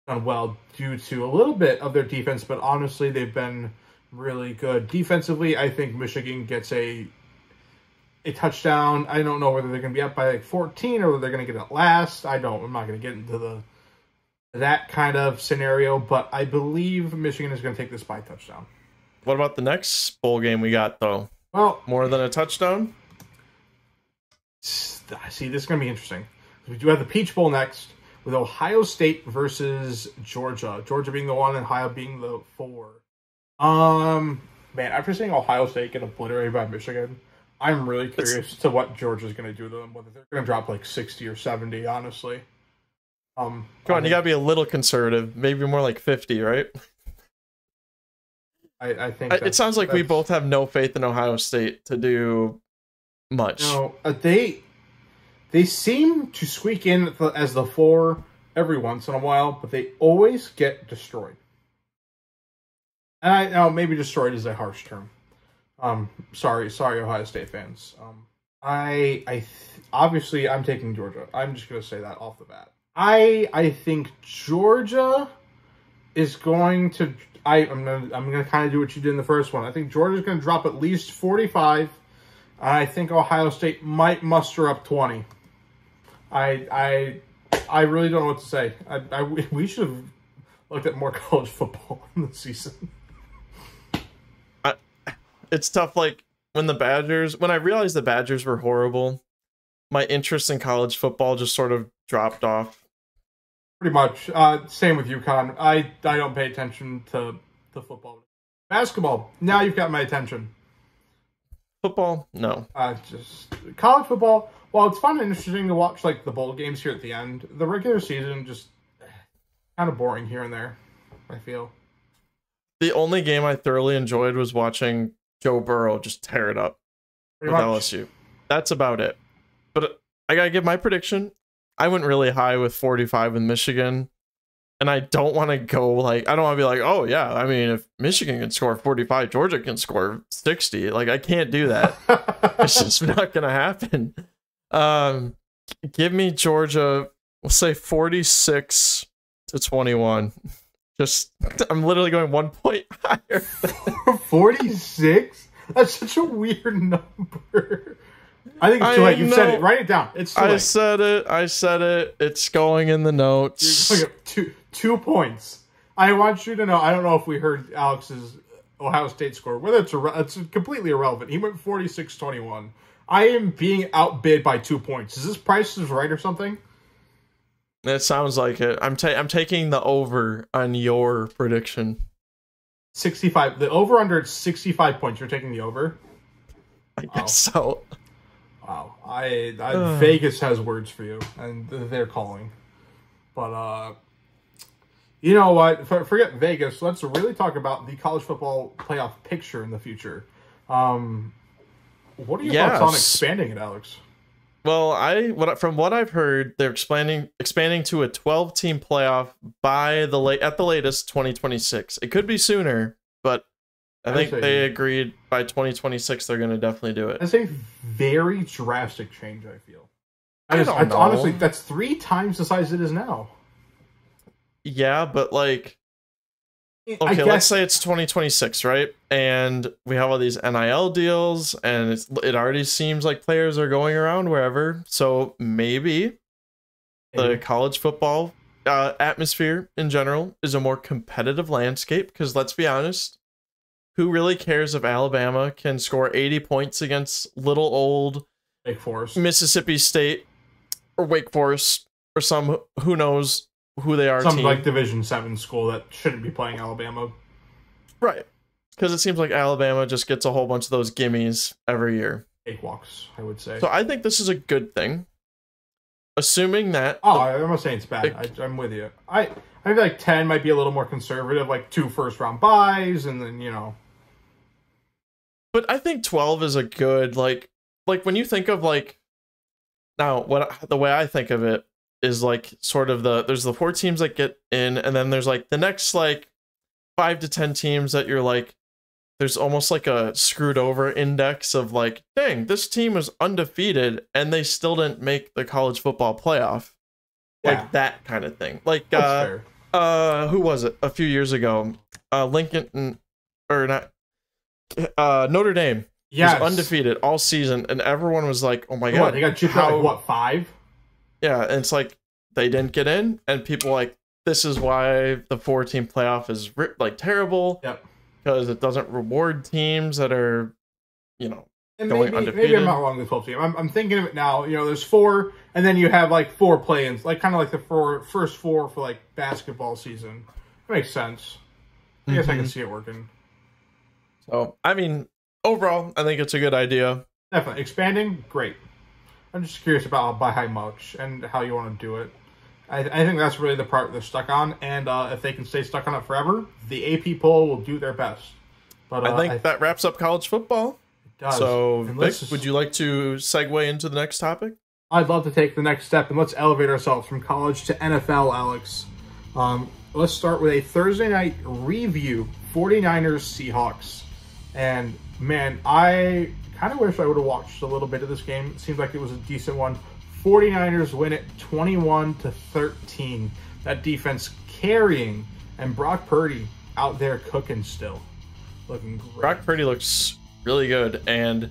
Speaker 2: done well due to a little bit of their defense, but honestly, they've been really good. Defensively, I think Michigan gets a a touchdown. I don't know whether they're going to be up by like 14 or whether they're going to get it last. I don't. I'm not going to get into the that kind of scenario, but I believe Michigan is going to take this by touchdown.
Speaker 1: What about the next bowl game we got though?
Speaker 2: Well,
Speaker 1: More than a touchdown?
Speaker 2: I see, this is going to be interesting. We do have the Peach Bowl next with Ohio State versus Georgia. Georgia being the one, and Ohio being the four. Um, man, after seeing Ohio State get obliterated by Michigan, I'm really curious to what Georgia's going to do to them. Whether they're going to drop like 60 or 70, honestly. Um,
Speaker 1: Come on, you gotta be a little conservative, maybe more like 50, right?
Speaker 2: I, I think
Speaker 1: It sounds like we both have no faith in Ohio State to do much.
Speaker 2: No, uh, they they seem to squeak in the, as the four every once in a while, but they always get destroyed. And I know maybe destroyed is a harsh term. Um, sorry, sorry, Ohio State fans. Um, I I th- obviously I'm taking Georgia. I'm just gonna say that off the bat. I I think Georgia is going to. I I'm gonna I'm gonna kind of do what you did in the first one. I think Georgia's gonna drop at least 45. I think Ohio State might muster up 20. I I I really don't know what to say. I, I we should have looked at more college football in the season.
Speaker 1: It's tough, like when the Badgers, when I realized the Badgers were horrible, my interest in college football just sort of dropped off.
Speaker 2: Pretty much. Uh, same with UConn. I I don't pay attention to to football. Basketball. Now you've got my attention.
Speaker 1: Football, no.
Speaker 2: Uh, just college football. While it's fun and interesting to watch, like the bowl games here at the end, the regular season just kind of boring here and there. I feel.
Speaker 1: The only game I thoroughly enjoyed was watching Joe Burrow just tear it up
Speaker 2: Pretty
Speaker 1: with
Speaker 2: much.
Speaker 1: LSU. That's about it. But I gotta give my prediction. I went really high with 45 with Michigan. And I don't want to go like I don't want to be like, oh yeah, I mean if Michigan can score 45, Georgia can score 60. Like I can't do that. it's just not gonna happen. Um give me Georgia, we'll say 46 to 21. Just I'm literally going one point higher.
Speaker 2: 46? That's such a weird number. I think it's too
Speaker 1: I
Speaker 2: late. You've said it. Write it down. It's too
Speaker 1: I
Speaker 2: late.
Speaker 1: said it. I said it. It's going in the notes.
Speaker 2: Two, two points. I want you to know. I don't know if we heard Alex's Ohio State score. Whether it's irre- it's completely irrelevant. He went 46-21. I am being outbid by two points. Is this Price is right or something?
Speaker 1: It sounds like it. I'm ta- I'm taking the over on your prediction.
Speaker 2: 65. The over under it's 65 points. You're taking the over.
Speaker 1: I guess oh. so.
Speaker 2: Wow. I, I. Vegas has words for you, and they're calling. But uh, you know what? For, forget Vegas. Let's really talk about the college football playoff picture in the future. Um, what are your thoughts on expanding it, Alex?
Speaker 1: Well, I what from what I've heard, they're expanding expanding to a 12 team playoff by the late at the latest 2026. It could be sooner, but I
Speaker 2: I
Speaker 1: think
Speaker 2: see.
Speaker 1: they agreed by 2026 they're going to definitely do it.
Speaker 2: That's a very drastic change. I feel.
Speaker 1: I
Speaker 2: just-
Speaker 1: don't know.
Speaker 2: honestly, that's three times the size it is now.
Speaker 1: Yeah, but like okay,
Speaker 2: guess
Speaker 1: let's say it's 2026, right? And we have all these NIL deals, and it's, it already seems like players are going around wherever. So maybe the college football uh, atmosphere in general is a more competitive landscape. Because let's be honest, who really cares if Alabama can score 80 points against little old
Speaker 2: Wake Forest.
Speaker 1: Mississippi State or Wake Forest or some who knows who they are
Speaker 2: Some
Speaker 1: team?
Speaker 2: like Division Seven school that shouldn't be playing Alabama.
Speaker 1: Right. Because it seems like Alabama just gets a whole bunch of those gimmies every year.
Speaker 2: Cakewalks, I would say.
Speaker 1: So I think this is a good thing. Assuming that
Speaker 2: Oh, I- I'm not saying it's bad. I, I'm with you. I I feel like ten might be a little more conservative, like two first round buys, and then you know,
Speaker 1: but I think 12 is a good like like when you think of like Now, what the way I think of it is like sort of the there's the four teams that get in, and then there's like the next like five to ten teams that you're like there's almost like a screwed over index of like, dang, this team was undefeated and they still didn't make the college football playoff. Like
Speaker 2: Yeah.
Speaker 1: that kind of thing. Like uh uh who was it? A few years ago. Uh Lincoln or not uh Notre Dame
Speaker 2: Yes.
Speaker 1: was undefeated all season and everyone was like, "Oh my god."
Speaker 2: What, they got chipped
Speaker 1: how-
Speaker 2: like what five?
Speaker 1: Yeah, and it's like they didn't get in, and people like this is why the four team playoff is like terrible
Speaker 2: Yep.
Speaker 1: because it doesn't reward teams that are, you know,
Speaker 2: And
Speaker 1: Going
Speaker 2: maybe, maybe. I'm not wrong with the 12 team. I'm, I'm thinking of it now. You know, there's four, and then you have like four play-ins, like kind of like the four first four for like basketball season. That makes sense. I guess I can
Speaker 1: Mhm.
Speaker 2: see it working.
Speaker 1: so I mean, overall, I think it's a good idea.
Speaker 2: Definitely expanding, great. I'm just curious about by how much and how you want to do it. I, I think that's really the part they're stuck on, and uh, if they can stay stuck on it forever, the AP poll will do their best. But uh,
Speaker 1: I think that wraps up college football.
Speaker 2: Does.
Speaker 1: So,
Speaker 2: Vick,
Speaker 1: would you like to segue into the next topic?
Speaker 2: I'd love to take the next step and let's elevate ourselves from college to NFL, Alex. Um, let's start with a Thursday night review 49ers Seahawks. And man, I kind of wish I would have watched a little bit of this game. It seems like it was a decent one. 49ers win it 21 to 13. That defense carrying and Brock Purdy out there cooking still. Looking great.
Speaker 1: Brock Purdy looks really good, and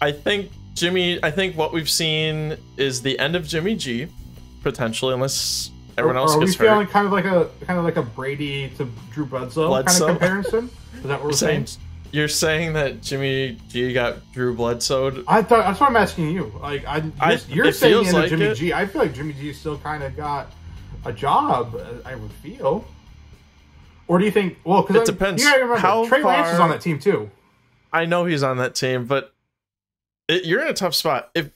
Speaker 1: I think Jimmy. I think what we've seen is the end of Jimmy G, potentially, unless everyone
Speaker 2: Are-
Speaker 1: else
Speaker 2: are we
Speaker 1: gets
Speaker 2: feeling
Speaker 1: hurt.
Speaker 2: kind of like a kind of like a Brady to Drew Bledsoe,
Speaker 1: Bledsoe?
Speaker 2: kind of comparison? Is that what we're
Speaker 1: You're
Speaker 2: saying?
Speaker 1: saying, you're saying that Jimmy G got Drew Bledsoe.
Speaker 2: I thought that's what I'm asking you. Like, I, you're,
Speaker 1: I-
Speaker 2: you're saying the
Speaker 1: feels
Speaker 2: end of
Speaker 1: like
Speaker 2: Jimmy
Speaker 1: it.
Speaker 2: G. I feel like Jimmy G still kind of got a job. I would feel. Or do you think? Well, because
Speaker 1: It depends.
Speaker 2: You gotta remember,
Speaker 1: How
Speaker 2: Trey Lance is on that team too.
Speaker 1: I know he's on that team, but it, you're in a tough spot. If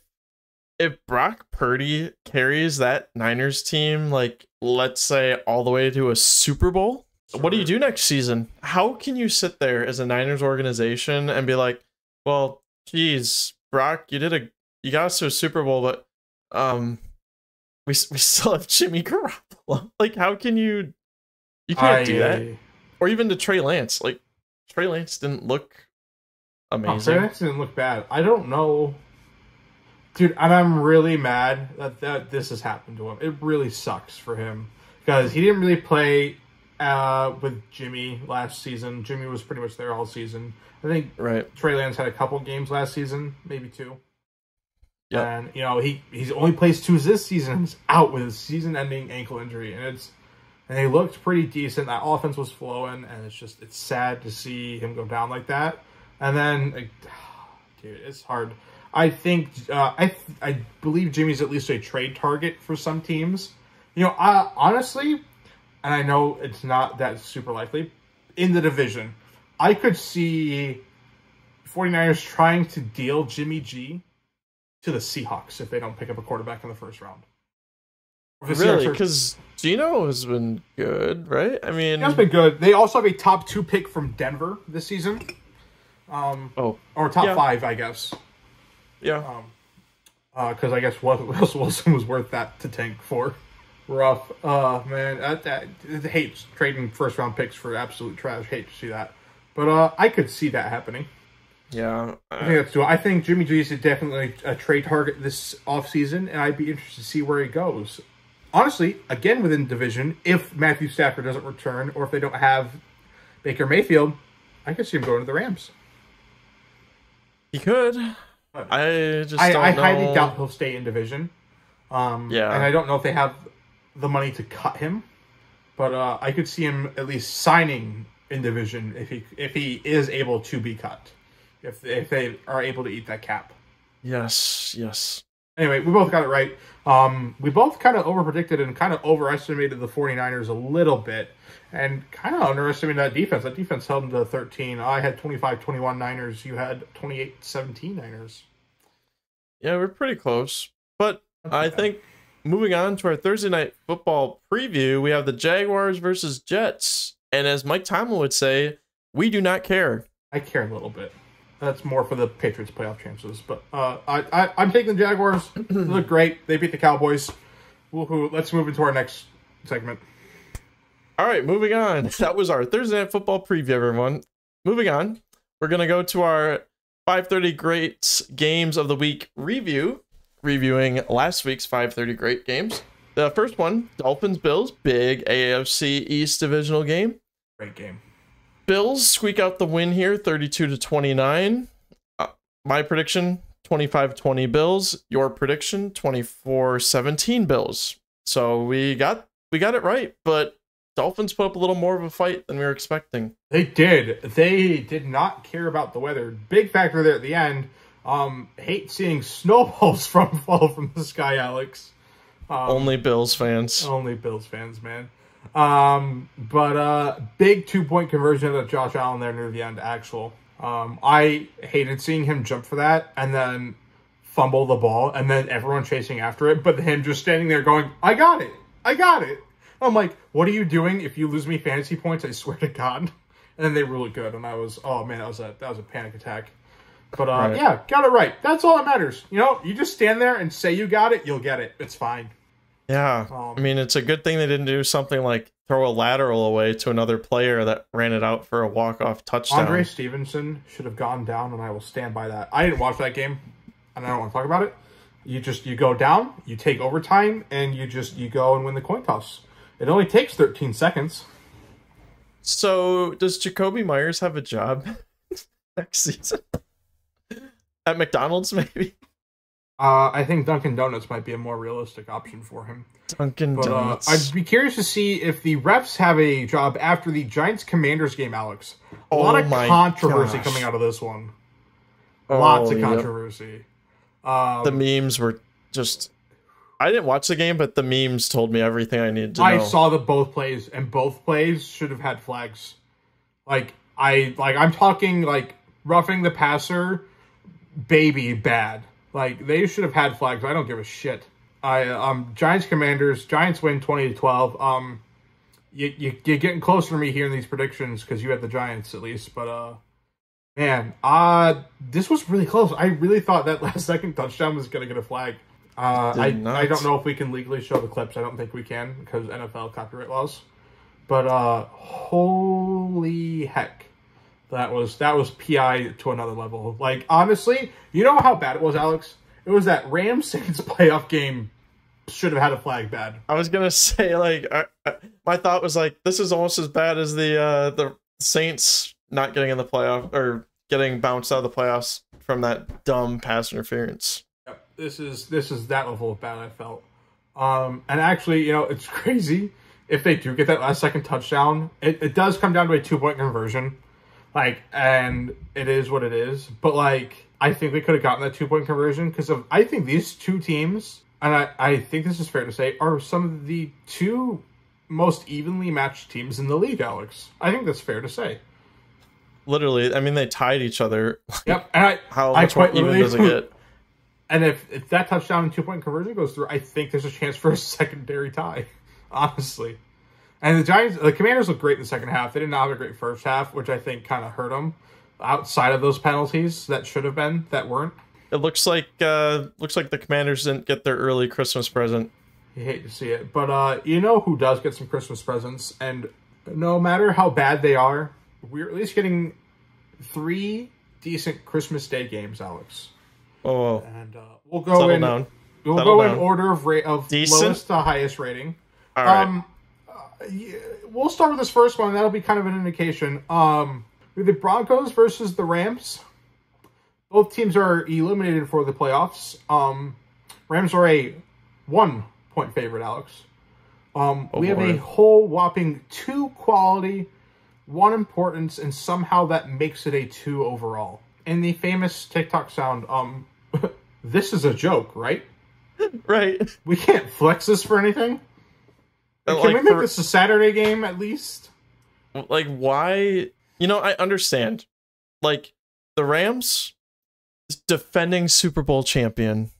Speaker 1: if Brock Purdy carries that Niners team, like let's say all the way to a Super Bowl, what do you do next season? How can you sit there as a Niners organization and be like, well, geez, Brock, you did a you got us to a Super Bowl, but um, we we still have Jimmy Garoppolo. Like, how can you? You can't do that. Or even to Trey Lance. Like Trey Lance didn't look amazing.
Speaker 2: Trey Lance didn't look bad. I don't know, dude. And I'm really mad that, that this has happened to him. It really sucks for him because he didn't really play uh, with Jimmy last season. Jimmy was pretty much there all season. I think
Speaker 1: Right.
Speaker 2: Trey Lance had a couple games last season, maybe two.
Speaker 1: Yeah.
Speaker 2: And you know he he's only plays two this season. He's out with a season-ending ankle injury, and it's and he looked pretty decent. That offense was flowing, and it's just it's sad to see him go down like that. And then, like, dude, it's hard. I think uh, I I believe Jimmy's at least a trade target for some teams. You know, I, honestly, and I know it's not that super likely in the division. I could see 49ers trying to deal Jimmy G to the Seahawks if they don't pick up a quarterback in the first round.
Speaker 1: Really? Because Gino has been good, right? I mean,
Speaker 2: That's been good. They also have a top two pick from Denver this season. Um,
Speaker 1: oh
Speaker 2: or top
Speaker 1: Yeah.
Speaker 2: five, I guess.
Speaker 1: yeah,
Speaker 2: Because I guess Russell Russell Wilson was worth that to tank for. Rough. Uh, man, I, I, I hate trading first round picks for absolute trash. Hate to see that. But uh, I could see that happening.
Speaker 1: yeah.
Speaker 2: I
Speaker 1: Uh,
Speaker 2: think that's doable. I think Jimmy G is definitely a trade target this offseason, and I'd be interested to see where he goes. Honestly, again within division, if Matthew Stafford doesn't return or if they don't have Baker Mayfield, I could see him going to the Rams.
Speaker 1: He could. I just
Speaker 2: I,
Speaker 1: don't
Speaker 2: I
Speaker 1: know.
Speaker 2: highly doubt he'll stay in division. Um,
Speaker 1: Yeah.
Speaker 2: And I don't know if they have the money to cut him, but uh, I could see him at least signing in division if he if he is able to be cut, if if they are able to eat that cap.
Speaker 1: Yes, yes.
Speaker 2: Anyway, we both got it right. Um, we both kind of overpredicted and kind of overestimated the 49ers a little bit and kind of underestimated that defense. That defense held them to 13. I had 25 21 Niners. You had 28 17 Niners.
Speaker 1: Yeah, we're pretty close. But I think moving on to our Thursday night football preview, we have the Jaguars versus Jets. And as Mike Tomlin would say, we do not care.
Speaker 2: I care a little bit. That's more for the Patriots playoff chances. But uh, I, I I'm taking the Jaguars. they look great. They beat the Cowboys. Woohoo! Let's move into our next segment.
Speaker 1: All right, moving on. That was our Thursday night football preview, everyone. Moving on, we're gonna go to our 5:30 great games of the week review, reviewing last week's 5:30 great games. The first one, Dolphins Bills, big AFC East divisional game.
Speaker 2: Great game.
Speaker 1: Bills squeak out the win here, 32 to 29. Uh, my prediction, 25-20 Bills. Your prediction, 24-17 Bills. So we got we got it right, but Dolphins put up a little more of a fight than we were expecting.
Speaker 2: They did. They did not care about the weather. Big factor there at the end. Um, hate seeing snowballs from fall from the sky, Alex. Um,
Speaker 1: Only Bills fans.
Speaker 2: Only Bills fans, man. Um, but uh, big two point conversion of Josh Allen there near the end. Actual. Um, I hated seeing him jump for that and then fumble the ball and then everyone chasing after it, but him just standing there going, "I got it, I got it." I'm like, "What are you doing? If you lose me fantasy points, I swear to God." And then they were really good, and I was, oh man, that was a that was a panic attack. But uh,
Speaker 1: Right.
Speaker 2: yeah, got it right. That's all that matters. You know, you just stand there and say you got it, you'll get it. It's fine.
Speaker 1: Yeah.
Speaker 2: Um,
Speaker 1: I mean, it's a good thing they didn't do something like throw a lateral away to another player that ran it out for a walk-off touchdown.
Speaker 2: Rhamondre Stevenson should have gone down, and I will stand by that. I didn't watch that game, and I don't want to talk about it. You just you go down, you take overtime, and you just you go and win the coin toss. It only takes 13 seconds.
Speaker 1: So, does Jakobi Meyers have a job next season? At McDonald's, maybe?
Speaker 2: Uh, I think Dunkin' Donuts might be a more realistic option for him.
Speaker 1: Dunkin'
Speaker 2: But uh,
Speaker 1: Donuts.
Speaker 2: I'd be curious to see if the refs have a job after the Giants Commanders game, Alex. A
Speaker 1: Oh
Speaker 2: lot of
Speaker 1: my
Speaker 2: controversy
Speaker 1: gosh.
Speaker 2: coming out of this one. Lots
Speaker 1: Oh,
Speaker 2: of
Speaker 1: yep.
Speaker 2: controversy. Um,
Speaker 1: The memes were just. I didn't watch the game, but the memes told me everything I needed to know.
Speaker 2: I
Speaker 1: know.
Speaker 2: saw the both plays, and both plays should have had flags. Like I like I'm talking like roughing the passer, baby bad. Like they should have had flags. I don't give a shit. I um Giants Commanders Giants win twenty to twelve. Um, you you you're getting closer to me here in these predictions because you had the Giants at least, but uh. Man, uh this was really close. I really thought that last second touchdown was gonna get a flag. Uh, I,
Speaker 1: not.
Speaker 2: I don't know if we can legally show the clips. I don't think we can because NFL copyright laws. But uh, holy heck, that was that was PI to another level. Like honestly, you know how bad it was, Alex. It was that Rams Saints playoff game should have had a flag bad.
Speaker 1: I was gonna say like I, I, my thought was like this is almost as bad as the uh the Saints not getting in the playoff or getting bounced out of the playoffs from that dumb pass interference.
Speaker 2: Yep. This is this is that level of bad I felt. Um, and actually, you know, it's crazy if they do get that last second touchdown. It, it does come down to a two point conversion, like, and it is what it is. But like, I think we could have gotten that two point conversion because of I think these two teams, and I I think this is fair to say, are some of the two most evenly matched teams in the league. Alex, I think that's fair to say.
Speaker 1: Literally, I mean they tied each other.
Speaker 2: Yep, and I
Speaker 1: How
Speaker 2: I quite
Speaker 1: even does it get?
Speaker 2: And if, if that touchdown and two point conversion goes through, I think there's a chance for a secondary tie, honestly. And the Giants, the Commanders look great in the second half. They did not have a great first half, which I think kind of hurt them. Outside of those penalties that should have been, that weren't.
Speaker 1: It looks like uh looks like the Commanders didn't get their early Christmas present.
Speaker 2: You hate to see it, but uh, you know who does get some Christmas presents, and no matter how bad they are, we're at least getting three decent Christmas Day games, Alex.
Speaker 1: Oh.
Speaker 2: And uh, we'll go
Speaker 1: settle
Speaker 2: in.
Speaker 1: down.
Speaker 2: We'll
Speaker 1: Settle
Speaker 2: go in order of rate of
Speaker 1: Decent?
Speaker 2: lowest to highest rating.
Speaker 1: All right.
Speaker 2: Um, we'll start with this first one. That'll be kind of an indication. Um, the Broncos versus the Rams. Both teams are eliminated for the playoffs. Um, Rams are a one point favorite, Alex. Um, we have a
Speaker 1: Oh,
Speaker 2: whole whopping two quality, one importance, and somehow that makes it a two overall. And the famous TikTok sound, um, this is a joke, right?
Speaker 1: right.
Speaker 2: We can't flex this for anything. Can
Speaker 1: like
Speaker 2: we make
Speaker 1: for-
Speaker 2: this a Saturday game at least?
Speaker 1: like why you know i understand like the rams defending super bowl champion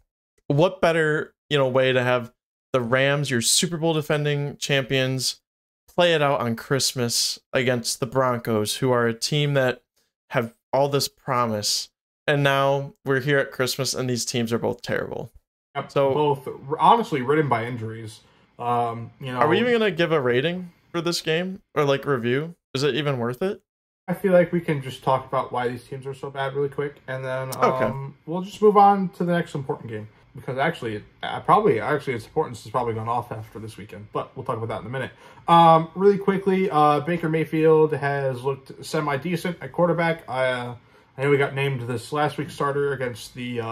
Speaker 1: what better you know way to have the rams your super bowl defending champions play it out on christmas against the broncos who are a team that have all this promise, and now we're here at Christmas, and these teams are both terrible.
Speaker 2: Yep,
Speaker 1: So-
Speaker 2: both honestly ridden by injuries. Um, you know,
Speaker 1: Are we even gonna give a rating for this game or like review? Is it even worth it?
Speaker 2: I feel like we can just talk about why these teams are so bad really quick, and then um,
Speaker 1: Okay.
Speaker 2: we'll just move on to the next important game because actually, it, uh, probably actually its importance has probably gone off after this weekend, but we'll talk about that in a minute. Um, really quickly, uh, Baker Mayfield has looked semi decent at quarterback. I uh, I know we got named this last week's starter against the uh,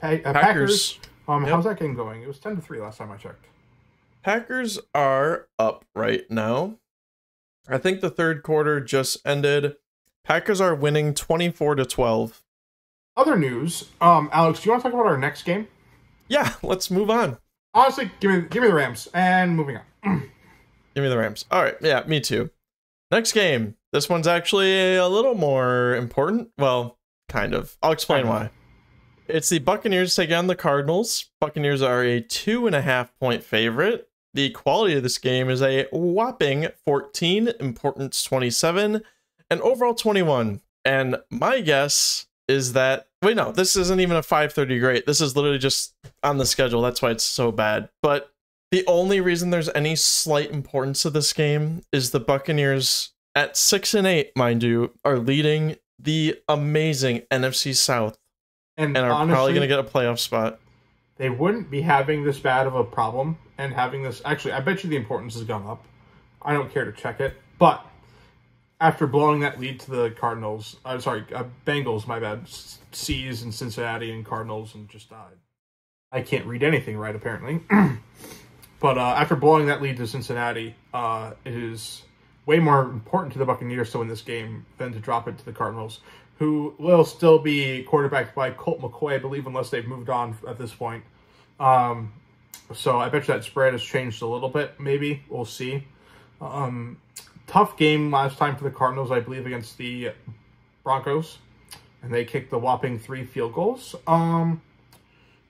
Speaker 2: pa- uh, Packers.
Speaker 1: Packers.
Speaker 2: Um,
Speaker 1: Yep.
Speaker 2: how's that game going? It was ten to three last time I checked.
Speaker 1: Packers are up right now. I think the third quarter just ended. Packers are winning 24 to 12.
Speaker 2: Other news, um, Alex, do you want to talk about our next game?
Speaker 1: Yeah, let's move on.
Speaker 2: Honestly, give me give me the Rams and moving on.
Speaker 1: Give me the Rams. All right. Yeah, me too. Next game. This one's actually a little more important. Well, kind of. I'll explain why. It's the Buccaneers taking on the Cardinals. Buccaneers are a two and a half point favorite. The quality of this game is a whopping 14, importance 27, and overall 21. And my guess is that wait, no, this isn't even a 530 great. This is literally just on the schedule. That's why it's so bad. But the only reason there's any slight importance to this game is the Buccaneers at six and eight, mind you, are leading the amazing NFC South
Speaker 2: And,
Speaker 1: and are
Speaker 2: honestly,
Speaker 1: probably going to get a playoff spot.
Speaker 2: they wouldn't be having this bad of a problem and having this. Actually, I bet you the importance has gone up. I don't care to check it, but after blowing that lead to the Cardinals, I'm sorry, uh, Bengals, my bad, C's and Cincinnati and Cardinals, and just died. I can't read anything right apparently. but uh, after blowing that lead to Cincinnati, uh, it is way more important to the Buccaneers to win this game than to drop it to the Cardinals, who will still be quarterbacked by Colt McCoy, I believe, unless they've moved on at this point. Um, so I bet you that spread has changed a little bit. Maybe we'll see. Um, tough game last time for the Cardinals, I believe, against the Broncos, and they kicked the whopping three field goals. Um,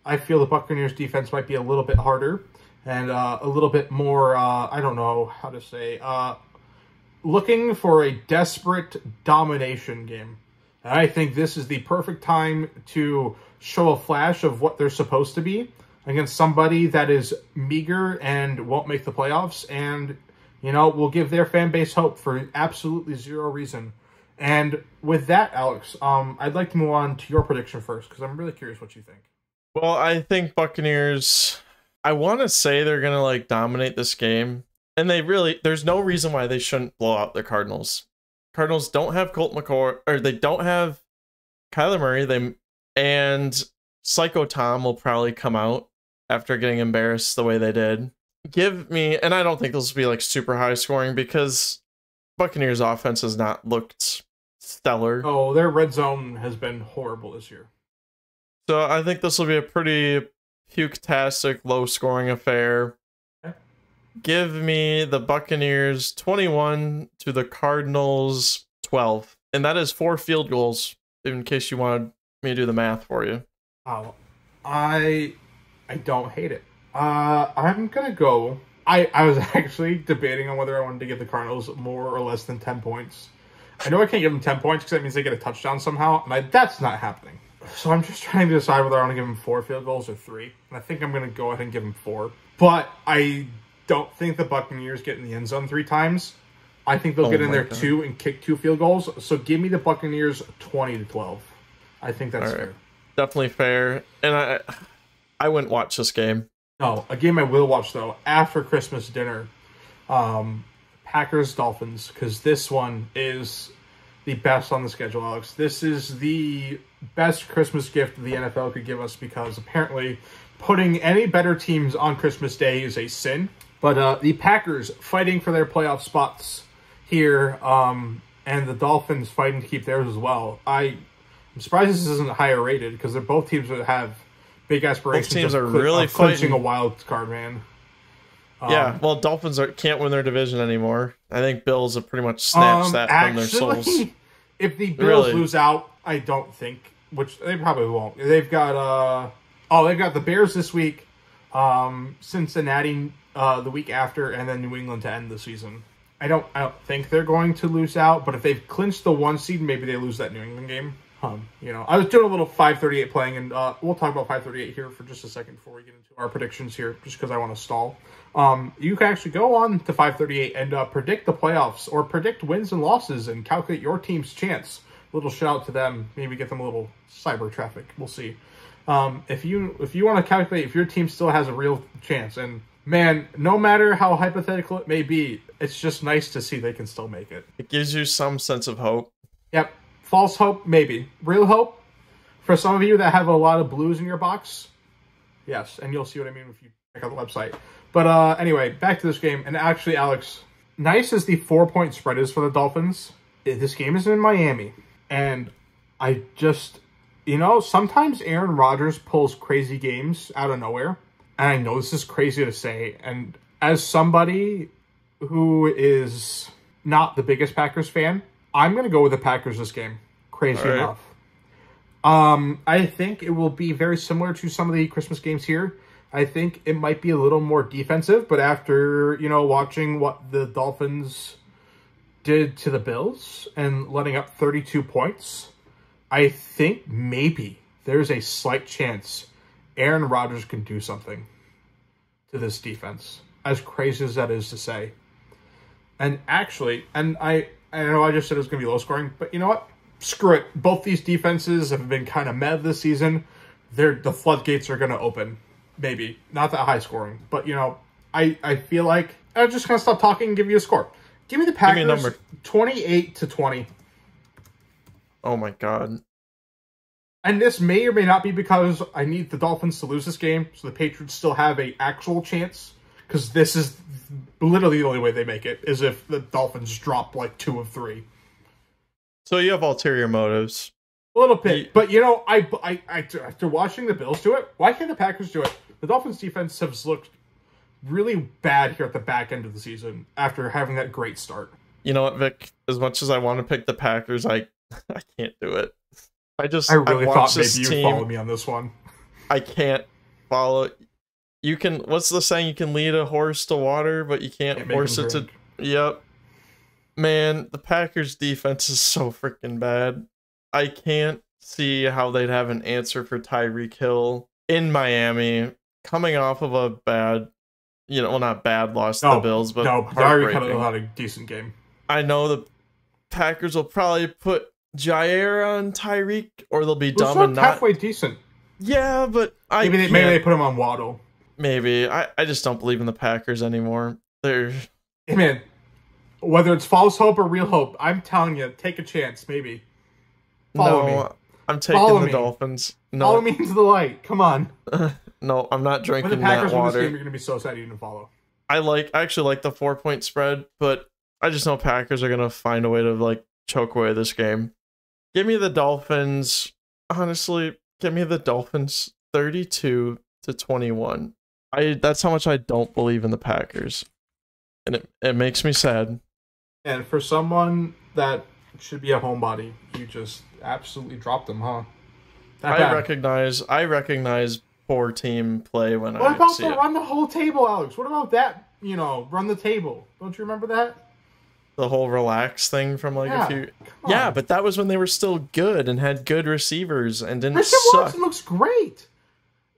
Speaker 2: I feel the Buccaneers defense might be a little bit harder and uh, a little bit more. Uh, I don't know how to say. Uh, looking for a desperate domination game. And I think this is the perfect time to show a flash of what they're supposed to be against somebody that is meager and won't make the playoffs and you know will give their fan base hope for absolutely zero reason. And with that, Alex, um, I'd like to move on to your prediction first because I'm really curious what you think.
Speaker 1: Well, I think Buccaneers. I want to say they're gonna like dominate this game, and they really. There's no reason why they shouldn't blow out the Cardinals. Cardinals don't have Colt McCoy, or they don't have Kyler Murray. They and Psycho Tom will probably come out after getting embarrassed the way they did. Give me, and I don't think this will be like super high scoring because Buccaneers offense has not looked stellar.
Speaker 2: Oh, their red zone has been horrible this year.
Speaker 1: So I think this will be a pretty puke-tastic, low-scoring affair.
Speaker 2: Okay.
Speaker 1: Give me the Buccaneers 21 to the Cardinals 12. And that is four field goals, in case you wanted me to do the math for you.
Speaker 2: Oh, I I don't hate it. Uh, I'm gonna go. I I was actually debating on whether I wanted to give the Cardinals more or less than ten points. I know I can't give them ten points because that means they get a touchdown somehow, and I, that's not happening. So I'm just trying to decide whether I want to give them four field goals or three, and I think I'm gonna go ahead and give them four. But I don't think the Buccaneers get in the end zone three times. I think they'll
Speaker 1: Oh
Speaker 2: get in there
Speaker 1: God.
Speaker 2: two and kick two field goals. So give me the Buccaneers twenty to twelve. I think that's
Speaker 1: right.
Speaker 2: fair.
Speaker 1: Definitely fair. And I I wouldn't watch this game.
Speaker 2: No, a game I will watch though after Christmas dinner, um, Packers Dolphins because this one is the best on the schedule, Alex. This is the best Christmas gift the NFL could give us because apparently putting any better teams on Christmas Day is a sin. But uh, the Packers fighting for their playoff spots here, um, and the Dolphins fighting to keep theirs as well. I, I'm surprised this isn't higher rated because they're both teams that have big aspirations.
Speaker 1: Both
Speaker 2: teams
Speaker 1: are
Speaker 2: cli-
Speaker 1: really
Speaker 2: clinching a wild card, man. Um,
Speaker 1: yeah, well, Dolphins are, can't win their division anymore. I think Bills have pretty much snatched
Speaker 2: Um,
Speaker 1: that from their
Speaker 2: actually,
Speaker 1: souls.
Speaker 2: If the Bills
Speaker 1: Really?
Speaker 2: lose out, I don't think, which they probably won't. They've got uh oh, they've got the Bears this week, um, Cincinnati uh, the week after, and then New England to end the season. I don't I don't think they're going to lose out, but if they've clinched the one seed, maybe they lose that New England game. Um, you know, I was doing a little 538 playing, and uh, we'll talk about 538 here for just a second before we get into our predictions here, just because I want to stall. Um, you can actually go on to 538 and uh, predict the playoffs or predict wins and losses and calculate your team's chance. Little shout out to them, maybe get them a little cyber traffic. We'll see. Um, if you if you want to calculate if your team still has a real chance, and man, no matter how hypothetical it may be, it's just nice to see they can still make it.
Speaker 1: It gives you some sense of hope.
Speaker 2: Yep. False hope, maybe. Real hope, for some of you that have a lot of blues in your box, yes. And you'll see what I mean if you check out the website. But uh, anyway, back to this game. And actually, Alex, nice as the four point spread is for the Dolphins, eh, this game is in Miami. And I just, you know, sometimes Aaron Rodgers pulls crazy games out of nowhere. And I know this is crazy to say. And as somebody who is not the biggest Packers fan, I'm going to go with the Packers this game. Crazy
Speaker 1: right.
Speaker 2: enough. Um, I think it will be very similar to some of the Christmas games here. I think it might be a little more defensive, but after, you know, watching what the Dolphins did to the Bills and letting up 32 points, I think maybe there's a slight chance Aaron Rodgers can do something to this defense. As crazy as that is to say. And actually, and I I know I just said it was going to be low scoring, but you know what? Screw it. Both these defenses have been kind of mad this season. They're the floodgates are going to open. Maybe not that high scoring, but you know, I I feel like I'm just going to stop talking and give you a score. Give me the
Speaker 1: me a
Speaker 2: Packers
Speaker 1: number.
Speaker 2: 28 to 20.
Speaker 1: Oh my god.
Speaker 2: And this may or may not be because I need the Dolphins to lose this game so the Patriots still have a actual chance. Because this is literally the only way they make it is if the Dolphins drop like two of three.
Speaker 1: So you have ulterior motives.
Speaker 2: A little bit, but you know, I, I, I, after watching the Bills do it, why can't the Packers do it? The Dolphins defense has looked really bad here at the back end of the season after having that great start.
Speaker 1: You know what, Vick? As much as I want to pick the Packers, I I can't do it. I just
Speaker 2: I really
Speaker 1: watched
Speaker 2: thought maybe you'd follow me on this one.
Speaker 1: I can't follow. You can. What's the saying? You can lead a horse to water, but you can't,
Speaker 2: Can't him
Speaker 1: it to. Yep. Man, the Packers defense is so freaking bad. I can't see how they'd have an answer for Tyreek Hill in Miami, coming off of a bad, you know, well, not bad loss to the Bills, but
Speaker 2: no, Tyreek had a,
Speaker 1: heartbreaking.
Speaker 2: had a decent game.
Speaker 1: I know the Packers will probably put Jaire on Tyreek, or they'll be
Speaker 2: Well,
Speaker 1: dumb and not.
Speaker 2: halfway decent.
Speaker 1: Yeah, but I
Speaker 2: Maybe they, maybe they put him on Waddle.
Speaker 1: Maybe. I, I just don't believe in the Packers anymore. They're
Speaker 2: Hey man, whether it's false hope or real hope, I'm telling you, take a chance. Maybe Follow
Speaker 1: no.
Speaker 2: me.
Speaker 1: I'm taking
Speaker 2: Follow
Speaker 1: the
Speaker 2: me.
Speaker 1: Dolphins.
Speaker 2: follow
Speaker 1: No,
Speaker 2: me into the light. Come on.
Speaker 1: no, I'm not
Speaker 2: When
Speaker 1: drinking
Speaker 2: the Packers
Speaker 1: that
Speaker 2: win this game,
Speaker 1: water.
Speaker 2: you're gonna be so sad you didn't follow.
Speaker 1: I like I actually like the four point spread, but I just know Packers are gonna find a way to like choke away this game. Give me the Dolphins. Honestly, give me the Dolphins 32 to 21. I that's how much I don't believe in the Packers. And it, it makes me sad.
Speaker 2: And for someone that should be a homebody, you just absolutely dropped them, huh? That
Speaker 1: I
Speaker 2: bad.
Speaker 1: recognize I recognize poor team play when
Speaker 2: What
Speaker 1: I
Speaker 2: about
Speaker 1: see
Speaker 2: the
Speaker 1: it.
Speaker 2: run the whole table, Alex? What about that? You know, run the table. Don't you remember that?
Speaker 1: The whole relax thing from like
Speaker 2: Yeah,
Speaker 1: a few Yeah, but that was when they were still good and had good receivers and didn't
Speaker 2: Christian
Speaker 1: suck.
Speaker 2: Watson looks great.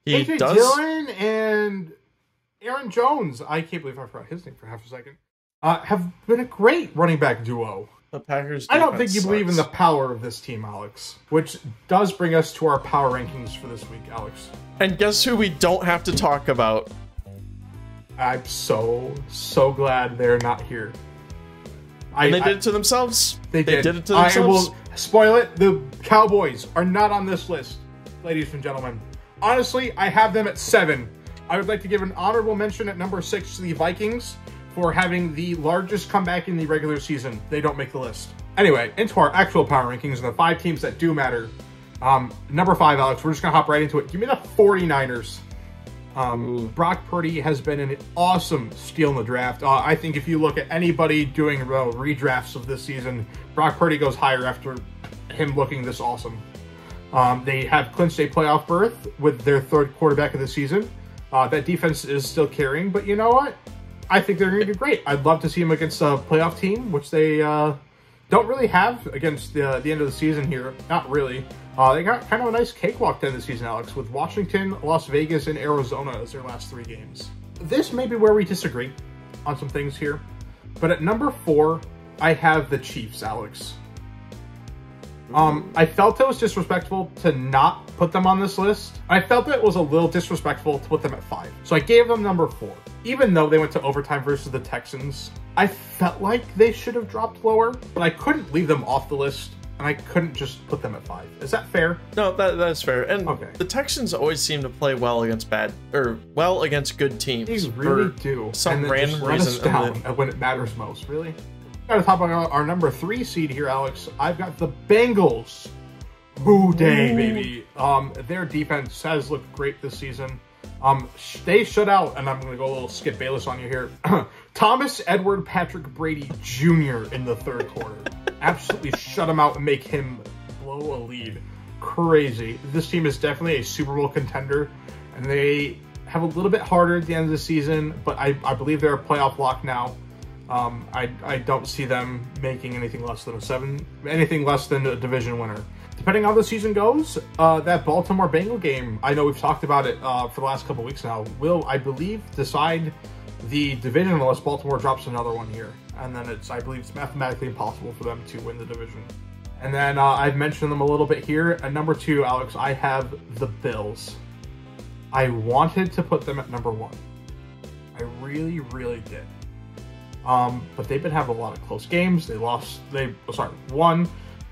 Speaker 1: He
Speaker 2: AJ
Speaker 1: does
Speaker 2: Dillon and Aaron Jones. I can't believe I forgot his name for half a second. Uh, have been a great running back duo.
Speaker 1: the Packers.
Speaker 2: I don't think
Speaker 1: defense
Speaker 2: you believe in the power of this team, Alex. Which does bring us to our power rankings for this week, Alex.
Speaker 1: And guess who we don't have to talk about?
Speaker 2: I'm so so glad they're not here. I,
Speaker 1: And they
Speaker 2: I-
Speaker 1: did it to themselves.
Speaker 2: They did.
Speaker 1: it to themselves.
Speaker 2: I will spoil it. The Cowboys are not on this list, ladies and gentlemen. Honestly, I have them at seven. I would like to give an honorable mention at number six to the Vikings for having the largest comeback in the regular season. They don't make the list. Anyway, into our actual power rankings and the five teams that do matter. Um, number five, Alex, we're just going to hop right into it. Give me the 49ers. Um, Brock Purdy has been an awesome steal in the draft. Uh, I think if you look at anybody doing uh, redrafts of this season, Brock Purdy goes higher after him looking this awesome. Um, they have clinched a playoff berth with their third quarterback of the season. Uh, that defense is still carrying, but you know what? I think they're going to do great. I'd love to see them against a playoff team, which they uh, don't really have against the, the end of the season here. Not really. Uh, they got kind of a nice cakewalk to end the season, Alex, with Washington, Las Vegas, and Arizona as their last three games. This may be where we disagree on some things here. But at number four, I have the Chiefs, Alex. Um, I felt it was disrespectful to not put them on this list. I felt it was a little disrespectful to put them at five. So I gave them number four. Even though they went to overtime versus the Texans, I felt like they should have dropped lower, but I couldn't leave them off the list and I couldn't just put them at five. Is that fair?
Speaker 1: No, that that's fair. And
Speaker 2: Okay.
Speaker 1: the Texans always seem to play well against bad or well against good teams.
Speaker 2: They really do.
Speaker 1: some
Speaker 2: and
Speaker 1: random
Speaker 2: just run us
Speaker 1: reason,
Speaker 2: down when it matters most. Really. Got to talk about our number three seed here, Alex. I've got the Bengals. Who Dey, baby. Um, their defense has looked great this season. Um, they shut out, and I'm going to go a little Skip Bayless on you here. Thomas Edward Patrick Brady Jr. in the third quarter. Absolutely shut him out and make him blow a lead. Crazy. This team is definitely a Super Bowl contender, and they have a little bit harder at the end of the season, but I, I believe they're a playoff lock now. Um, I, I don't see them making anything less than a seven, anything less than a division winner. Depending on how the season goes, uh, that Baltimore Bengal game, I know we've talked about it uh, for the last couple weeks now, will, I believe, decide the division unless Baltimore drops another one here. And then it's, I believe, it's mathematically impossible for them to win the division. And then uh, I've mentioned them a little bit here. At number two, Alex, I have the Bills. I wanted to put them at number one. I really, really did. Um, but they've been having a lot of close games. They lost. They oh, sorry, won.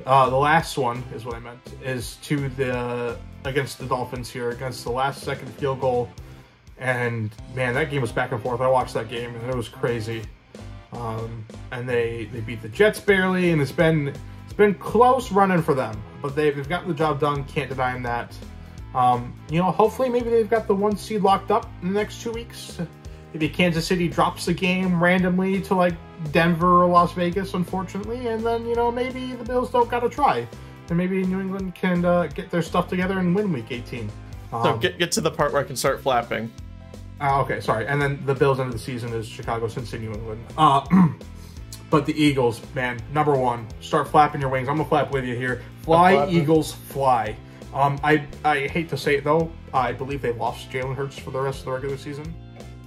Speaker 2: Uh, the last one is what I meant is to the against the Dolphins here against the last second field goal, and man, that game was back and forth. I watched that game and it was crazy. Um, and they they beat the Jets barely, and it's been it's been close running for them, but they've, they've gotten the job done. Can't deny them that. Um, you know, hopefully maybe they've got the one seed locked up in the next two weeks. Maybe Kansas City drops the game randomly to like Denver or Las Vegas, unfortunately, and then you know maybe the Bills don't got to try, and maybe New England can uh, get their stuff together and win Week 18. Um,
Speaker 1: So get get to the part where I can start flapping.
Speaker 2: uh, okay, sorry. And then the Bills end of the season is Chicago, Cincinnati, New England. Uh, but the Eagles, man, number one, start flapping your wings. I'm gonna flap with you here. Fly. Eagles, fly. Um, I I hate to say it though, I believe they lost Jalen Hurts for the rest of the regular season.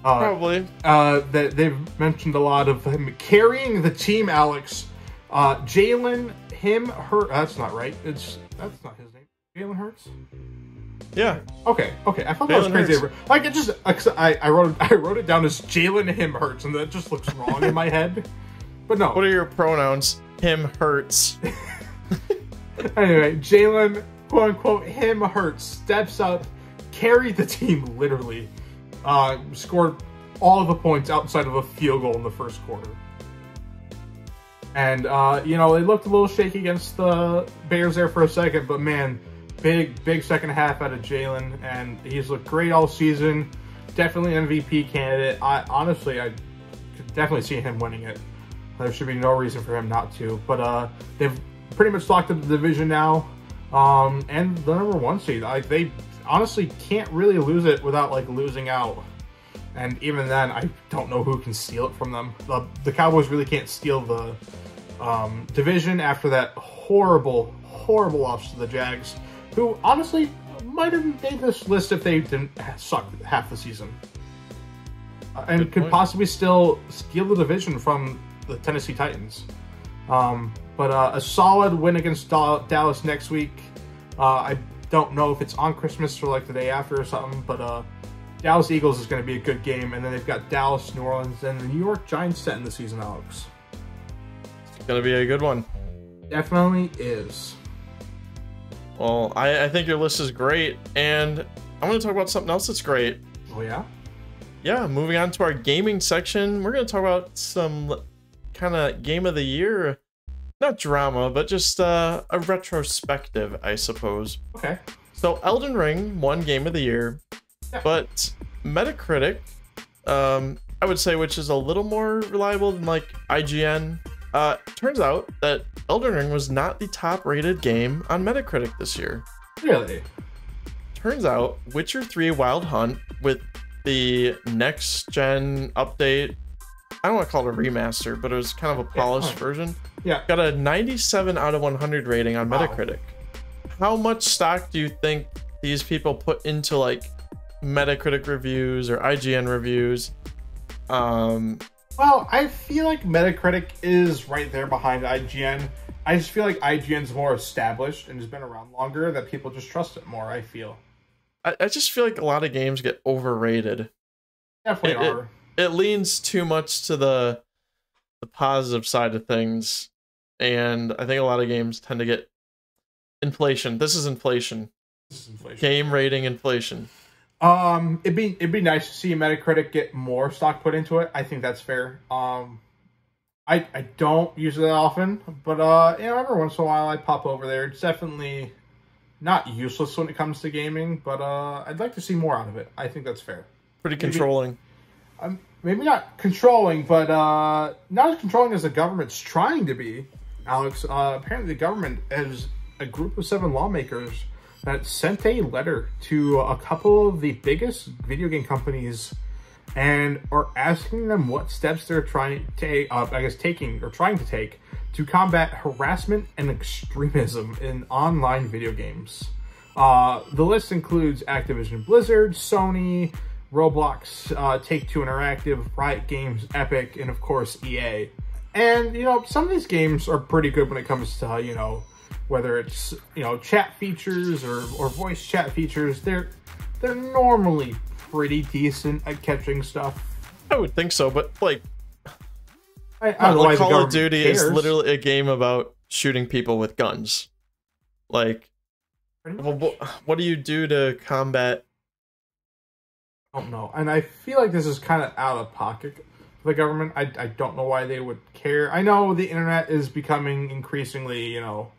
Speaker 2: Uh,
Speaker 1: Probably.
Speaker 2: uh, that they've mentioned a lot of him carrying the team. Alex, uh, Jalen, him, her. That's not right. It's that's not his name. Jalen Hurts.
Speaker 1: Yeah.
Speaker 2: Okay, okay. I thought that was crazy.
Speaker 1: Hurts.
Speaker 2: Like it just, I, I wrote, I wrote it down as Jalen him hurts, and that just looks wrong in my head. But no.
Speaker 1: What are your pronouns? Him hurts.
Speaker 2: anyway, Jalen, quote unquote, him hurts, steps up, carried the team literally, uh, scored all of the points outside of a field goal in the first quarter. And, uh, you know, it looked a little shaky against the Bears there for a second, but man, big, big second half out of Jalen, and he's looked great all season. Definitely MVP candidate. I honestly, I could definitely see him winning it. There should be no reason for him not to. But uh, they've pretty much locked up the division now, um, and the number one seed. Like they honestly can't really lose it without like losing out. And even then, I don't know who can steal it from them. The, the Cowboys really can't steal the um, division after that horrible, horrible loss to the Jags, who honestly might have made this list if they didn't suck half the season. Uh, and
Speaker 1: Good
Speaker 2: could
Speaker 1: point.
Speaker 2: possibly still steal the division from the Tennessee Titans. Um, but uh, a solid win against Dallas next week. Uh, I don't know if it's on Christmas or like the day after or something, but uh, Dallas Eagles is going to be a good game. And then they've got Dallas, New Orleans, and the New York Giants set in the season, Alex.
Speaker 1: It's gonna be a good one.
Speaker 2: Definitely is.
Speaker 1: Well, I, I think your list is great, and I'm gonna talk about something else that's great.
Speaker 2: Oh, yeah?
Speaker 1: Yeah, moving on to our gaming section, we're gonna talk about some kind of game of the year, not drama, but just uh, a retrospective, I suppose.
Speaker 2: Okay.
Speaker 1: So Elden Ring won Game of the Year,
Speaker 2: Yeah.
Speaker 1: but Metacritic, um, I would say, which is a little more reliable than like IGN, uh, turns out that Elden Ring was not the top-rated game on Metacritic this year.
Speaker 2: Really?
Speaker 1: Turns out Witcher 3 Wild Hunt with the next gen update I don't want to call it a remaster, but it was kind of a polished
Speaker 2: fine.
Speaker 1: version.
Speaker 2: Yeah.
Speaker 1: Got a 97 out of 100 rating on
Speaker 2: Wow.
Speaker 1: Metacritic. How much stock do you think these people put into like Metacritic reviews or IGN reviews? Um,
Speaker 2: Well, I feel like Metacritic is right there behind IGN. I just feel like IGN's more established and has been around longer that people just trust it more. I feel
Speaker 1: I, I just feel like a lot of games get overrated.
Speaker 2: definitely
Speaker 1: It- it-
Speaker 2: are.
Speaker 1: It leans too much to the the positive side of things, and I think a lot of games tend to get inflation. This is inflation.
Speaker 2: This is inflation.
Speaker 1: Game rating inflation.
Speaker 2: Um, it'd be it'd be nice to see Metacritic get more stock put into it. I think that's fair. Um, I I don't use it that often, but uh, you know, every once in a while I pop over there. It's definitely not useless when it comes to gaming, but uh, I'd like to see more out of it. I think that's fair.
Speaker 1: Pretty controlling.
Speaker 2: Um, maybe not controlling, but uh, not as controlling as the government's trying to be. Alex, uh, apparently the government has a group of seven lawmakers that sent a letter to a couple of the biggest video game companies and are asking them what steps they're trying to, uh, I guess, taking or trying to take to combat harassment and extremism in online video games. Uh, the list includes Activision Blizzard, Sony, Roblox, uh, Take Two Interactive, Riot Games, Epic, and of course EA. And you know, some of these games are pretty good when it comes to you know whether it's you know chat features or, or voice chat features. They're they're normally pretty decent at catching stuff.
Speaker 1: I would think so, but like
Speaker 2: I, I don't know
Speaker 1: like Call of Duty is literally a game about shooting people with guns. Like, well, what do you do to combat?
Speaker 2: I don't know. And I feel like this is kind of out of pocket the government. I, I don't know why they would care. I know the internet is becoming increasingly, you know,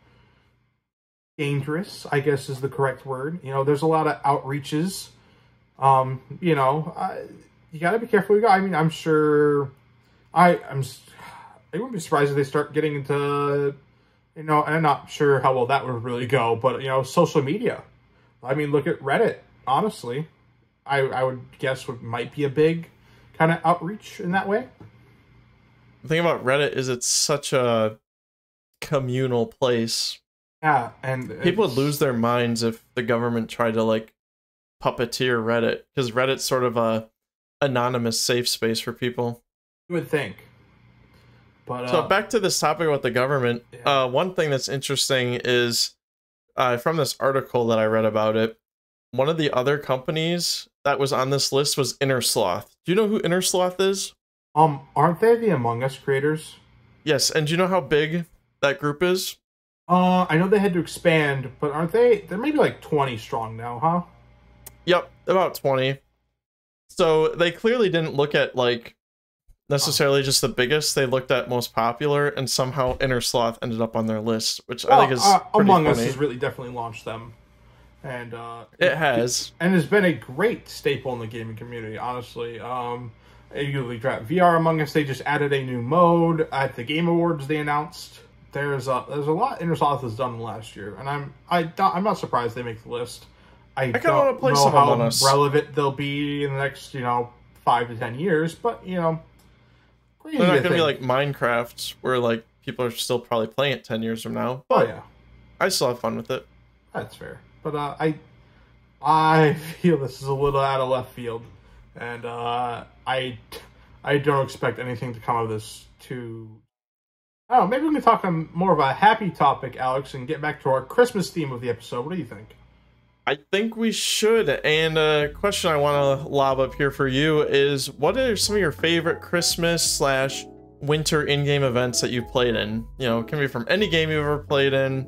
Speaker 2: dangerous, I guess is the correct word. You know, there's a lot of outreaches. Um, you know, I, you got to be careful. I mean, I'm sure. I I'm. I wouldn't be surprised if they start getting into, you know, I'm not sure how well that would really go, but you know, social media. I mean, look at Reddit. Honestly, I I would guess what might be a big kind of outreach in that way.
Speaker 1: The thing about Reddit is it's such a communal place.
Speaker 2: Yeah, and
Speaker 1: People would lose their minds if the government tried to like puppeteer Reddit because Reddit's sort of a anonymous safe space for people.
Speaker 2: You would think, but uh,
Speaker 1: So back to this topic about the government.
Speaker 2: Yeah.
Speaker 1: Uh, one thing that's interesting is uh, from this article that I read about it. One of the other companies that was on this list was Innersloth. Do you know who Innersloth is?
Speaker 2: um, aren't they the Among Us creators?
Speaker 1: Yes, and do you know how big that group is?
Speaker 2: Uh, I know they had to expand, but aren't they? They're maybe like twenty strong now, huh?
Speaker 1: Yep, about 20. So they clearly didn't look at like necessarily just the biggest. They looked at most popular, and somehow Innersloth ended up on their list, which I think is
Speaker 2: uh, Among Us has really definitely launched them, and uh,
Speaker 1: It has.
Speaker 2: and has been a great staple in the gaming community. Honestly, um, you dropped VR Among Us. They just added a new mode at the Game Awards. They announced there's a there's a lot Innersloth has done last year, and I'm I don't, I'm not surprised they make the list. I,
Speaker 1: kinda
Speaker 2: don't
Speaker 1: wanna play
Speaker 2: know
Speaker 1: some
Speaker 2: how relevant they'll be in the next you know five to ten years, but you know,
Speaker 1: They're not gonna be like. Minecraft, where like people are still probably playing it ten years from now.
Speaker 2: oh yeah.
Speaker 1: I still have fun with it.
Speaker 2: That's fair. But uh, I I feel this is a little out of left field, and uh, I I don't expect anything to come of this. To Oh. Maybe we can talk on more of a happy topic, Alex, and get back to our Christmas theme of the episode. What do you think?
Speaker 1: I think we should. And a question I want to lob up here for you is: What are some of your favorite Christmas slash winter in-game events that you've played in? You know, can be from any game you've ever played in,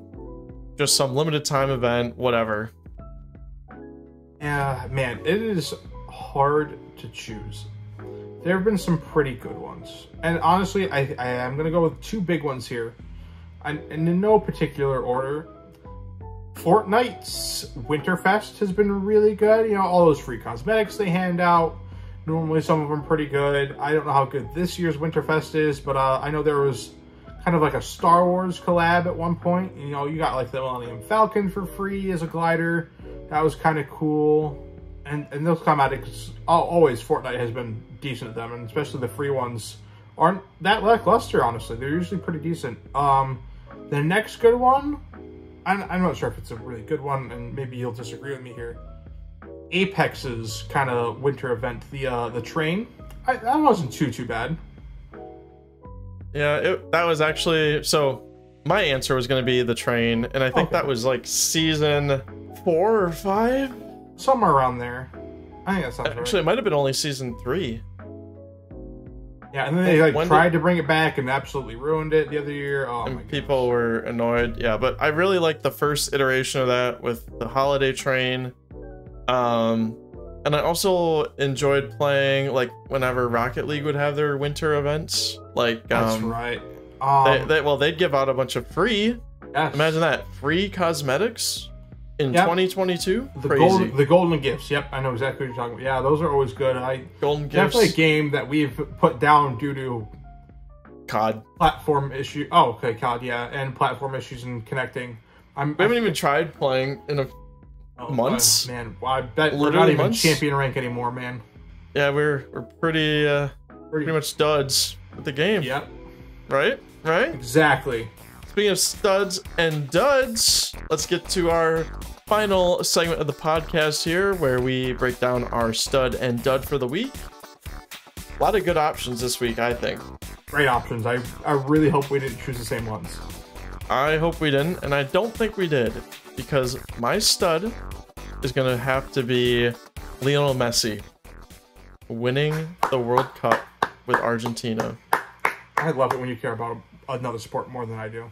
Speaker 1: just some limited time event, whatever.
Speaker 2: Yeah, man, it is hard to choose. There have been some pretty good ones, and honestly, I I am gonna go with two big ones here, and, and in no particular order. Fortnite's Winterfest has been really good. You know, all those free cosmetics they hand out. Normally, some of them pretty good. I don't know how good this year's Winterfest is, but uh, I know there was kind of like a Star Wars collab at one point. You know, you got like the Millennium Falcon for free as a glider. That was kind of cool. And and those cosmetics, oh, always Fortnite has been decent at them, and especially the free ones aren't that lackluster. Honestly, they're usually pretty decent. Um, the next good one, I'm, I'm not sure if it's a really good one, and maybe you'll disagree with me here. Apex's kind of winter event, the uh, the train, I, that wasn't too too bad.
Speaker 1: Yeah, it, that was actually so. My answer was going to be the train, and I think
Speaker 2: Okay.
Speaker 1: that was like season four or five.
Speaker 2: Somewhere around there. I think that sounds right.
Speaker 1: Actually, it might have been only season three.
Speaker 2: Yeah, and then they like
Speaker 1: When did-
Speaker 2: tried to bring it back and absolutely ruined it the other year. Oh
Speaker 1: and people were annoyed. Yeah, but I really liked the first iteration of that with the holiday train. Um, and I also enjoyed playing like whenever Rocket League would have their winter events. Like,
Speaker 2: That's
Speaker 1: um,
Speaker 2: right. Um,
Speaker 1: they, they, well, they'd give out a bunch of free.
Speaker 2: yes.
Speaker 1: Imagine that free cosmetics in
Speaker 2: Yep.
Speaker 1: 2022.
Speaker 2: the
Speaker 1: Crazy.
Speaker 2: golden the golden gifts. Yep, I know exactly what you're talking about. Yeah, those are always good. I
Speaker 1: Golden gifts.
Speaker 2: definitely a game that we've put down due to
Speaker 1: COD.
Speaker 2: platform issue. Oh, okay, COD, yeah, and platform issues and connecting. I'm
Speaker 1: We haven't even tried playing in a.
Speaker 2: oh,
Speaker 1: months?
Speaker 2: man. Well, I bet we're
Speaker 1: Literally
Speaker 2: not even
Speaker 1: months?
Speaker 2: champion rank anymore, man.
Speaker 1: Yeah, we're we're pretty uh pretty much duds with the game.
Speaker 2: Yep,
Speaker 1: Right. Right.
Speaker 2: exactly.
Speaker 1: Speaking of studs and duds, let's get to our final segment of the podcast here where we break down our stud and dud for the week. A lot of good options this week, I think.
Speaker 2: Great options. I I really hope we didn't choose the same ones.
Speaker 1: I hope we didn't, and I don't think we did, because my stud is going to have to be Lionel Messi winning the World Cup with Argentina.
Speaker 2: I love it when you care about another sport more than I do.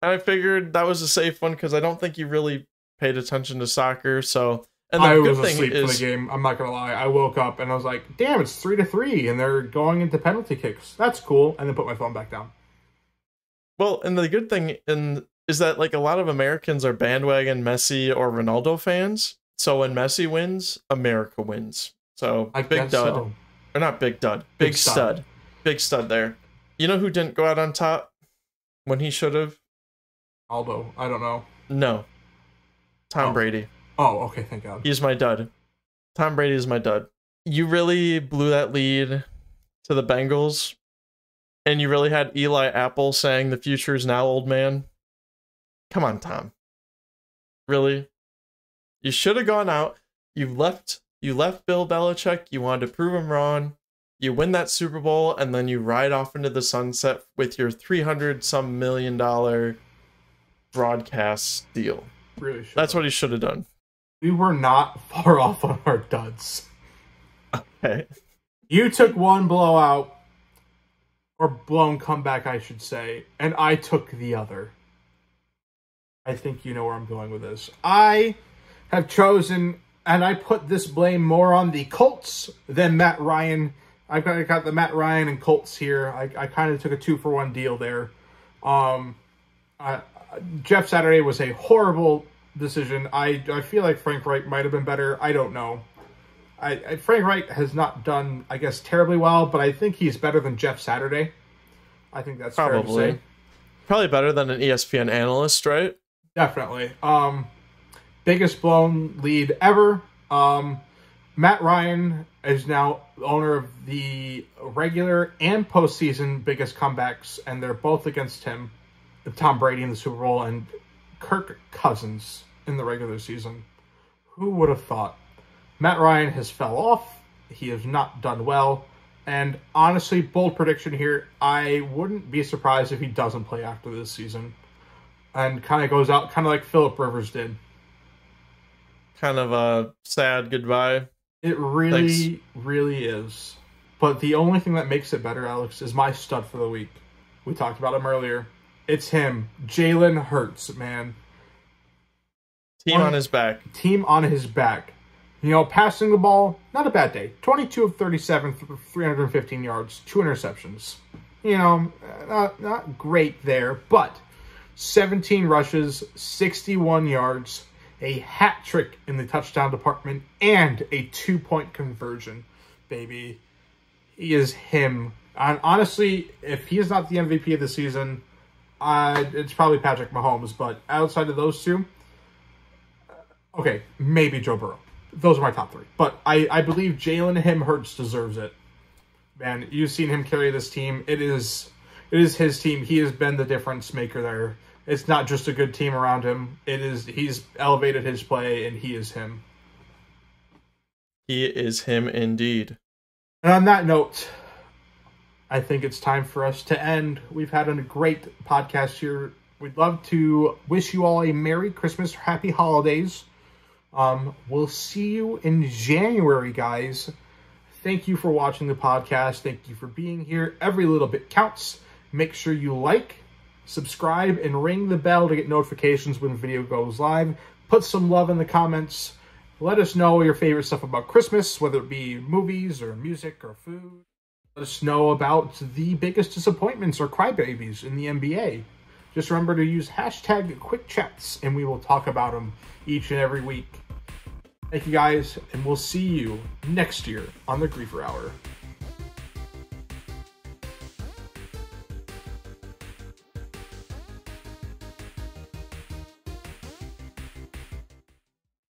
Speaker 1: And I figured that was a safe one because I don't think you really paid attention to soccer. So, and the
Speaker 2: I
Speaker 1: good
Speaker 2: was
Speaker 1: thing
Speaker 2: asleep for the game. I'm not gonna lie. I woke up and I was like, "Damn, it's three to three, and they're going into penalty kicks. That's cool." And then put my phone back down.
Speaker 1: well, and the good thing in is that like a lot of Americans are bandwagon Messi or Ronaldo fans. So when Messi wins, America wins. So
Speaker 2: I
Speaker 1: big dud,
Speaker 2: so.
Speaker 1: or not big dud, big,
Speaker 2: Big
Speaker 1: stud.
Speaker 2: stud.
Speaker 1: big stud there. You know who didn't go out on top when he should have?
Speaker 2: Aldo, I don't know.
Speaker 1: No, Tom
Speaker 2: Oh.
Speaker 1: Brady.
Speaker 2: Oh, okay, thank God.
Speaker 1: He's my dud. Tom Brady is my dud. You really blew that lead to the Bengals, and you really had Eli Apple saying the future is now, old man. Come on, Tom. Really? You should have gone out. You left. You left Bill Belichick. You wanted to prove him wrong. You win that Super Bowl, and then you ride off into the sunset with your three hundred some million dollar broadcast deal.
Speaker 2: Really should.
Speaker 1: That's what he should have done.
Speaker 2: we were not far off on our duds.
Speaker 1: Okay.
Speaker 2: You took one blowout, or blown comeback, I should say, and I took the other. I think you know where I'm going with this. I have chosen, and I put this blame more on the Colts than Matt Ryan. I got, I got the Matt Ryan and Colts here. I, I kind of took a two for one deal there. Um, I, Jeff Saturday was a horrible decision. I, I feel like Frank Reich might have been better. I don't know. I, I Frank Reich has not done, I guess, terribly well, but I think he's better than Jeff Saturday. I think that's fair to
Speaker 1: Probably.
Speaker 2: say.
Speaker 1: Probably better than an ESPN analyst, right?
Speaker 2: Definitely. Um, biggest blown lead ever. Um, Matt Ryan is now owner of the regular and postseason biggest comebacks, and they're both against him. Tom Brady in the Super Bowl and Kirk Cousins in the regular season. Who would have thought? Matt Ryan has fell off. He has not done well. And honestly, bold prediction here, I wouldn't be surprised if he doesn't play after this season and kind of goes out kind of like Philip Rivers did.
Speaker 1: Kind of a sad goodbye.
Speaker 2: It really, really is. But the only thing that makes it better, Alex, is my stud for the week. We talked about him earlier. It's him, Jalen Hurts, man.
Speaker 1: Team
Speaker 2: One-
Speaker 1: on his back.
Speaker 2: Team on his back. You know, passing the ball, not a bad day. 22 of 37, th- 315 yards, two interceptions. You know, not, not great there, but 17 rushes, 61 yards, a hat trick in the touchdown department, and a two point conversion, baby. He is him. And honestly, if he is not the MVP of the season, uh, it's probably Patrick Mahomes. But outside of those two, okay, maybe Joe Burrow. Those are my top three. But I, I believe Jalen Him Hurts deserves it. man, you've seen him carry this team. It is it is his team. He has been the difference maker there. It's not just a good team around him. It is he's elevated his play and he is him.
Speaker 1: He is him indeed.
Speaker 2: And on that note, I think it's time for us to end. We've had a great podcast here. We'd love to wish you all a Merry Christmas, Happy Holidays. Um, we'll see you in January, guys. Thank you for watching the podcast. Thank you for being here. Every little bit counts. Make sure you like, subscribe, and ring the bell to get notifications when video goes live. Put some love in the comments. Let us know your favorite stuff about Christmas, whether it be movies or music or food. Let us know about the biggest disappointments or crybabies in the NBA. Just remember to use hashtag quick chats and we will talk about them each and every week. Thank you guys, and we'll see you next year on the Griefer Hour.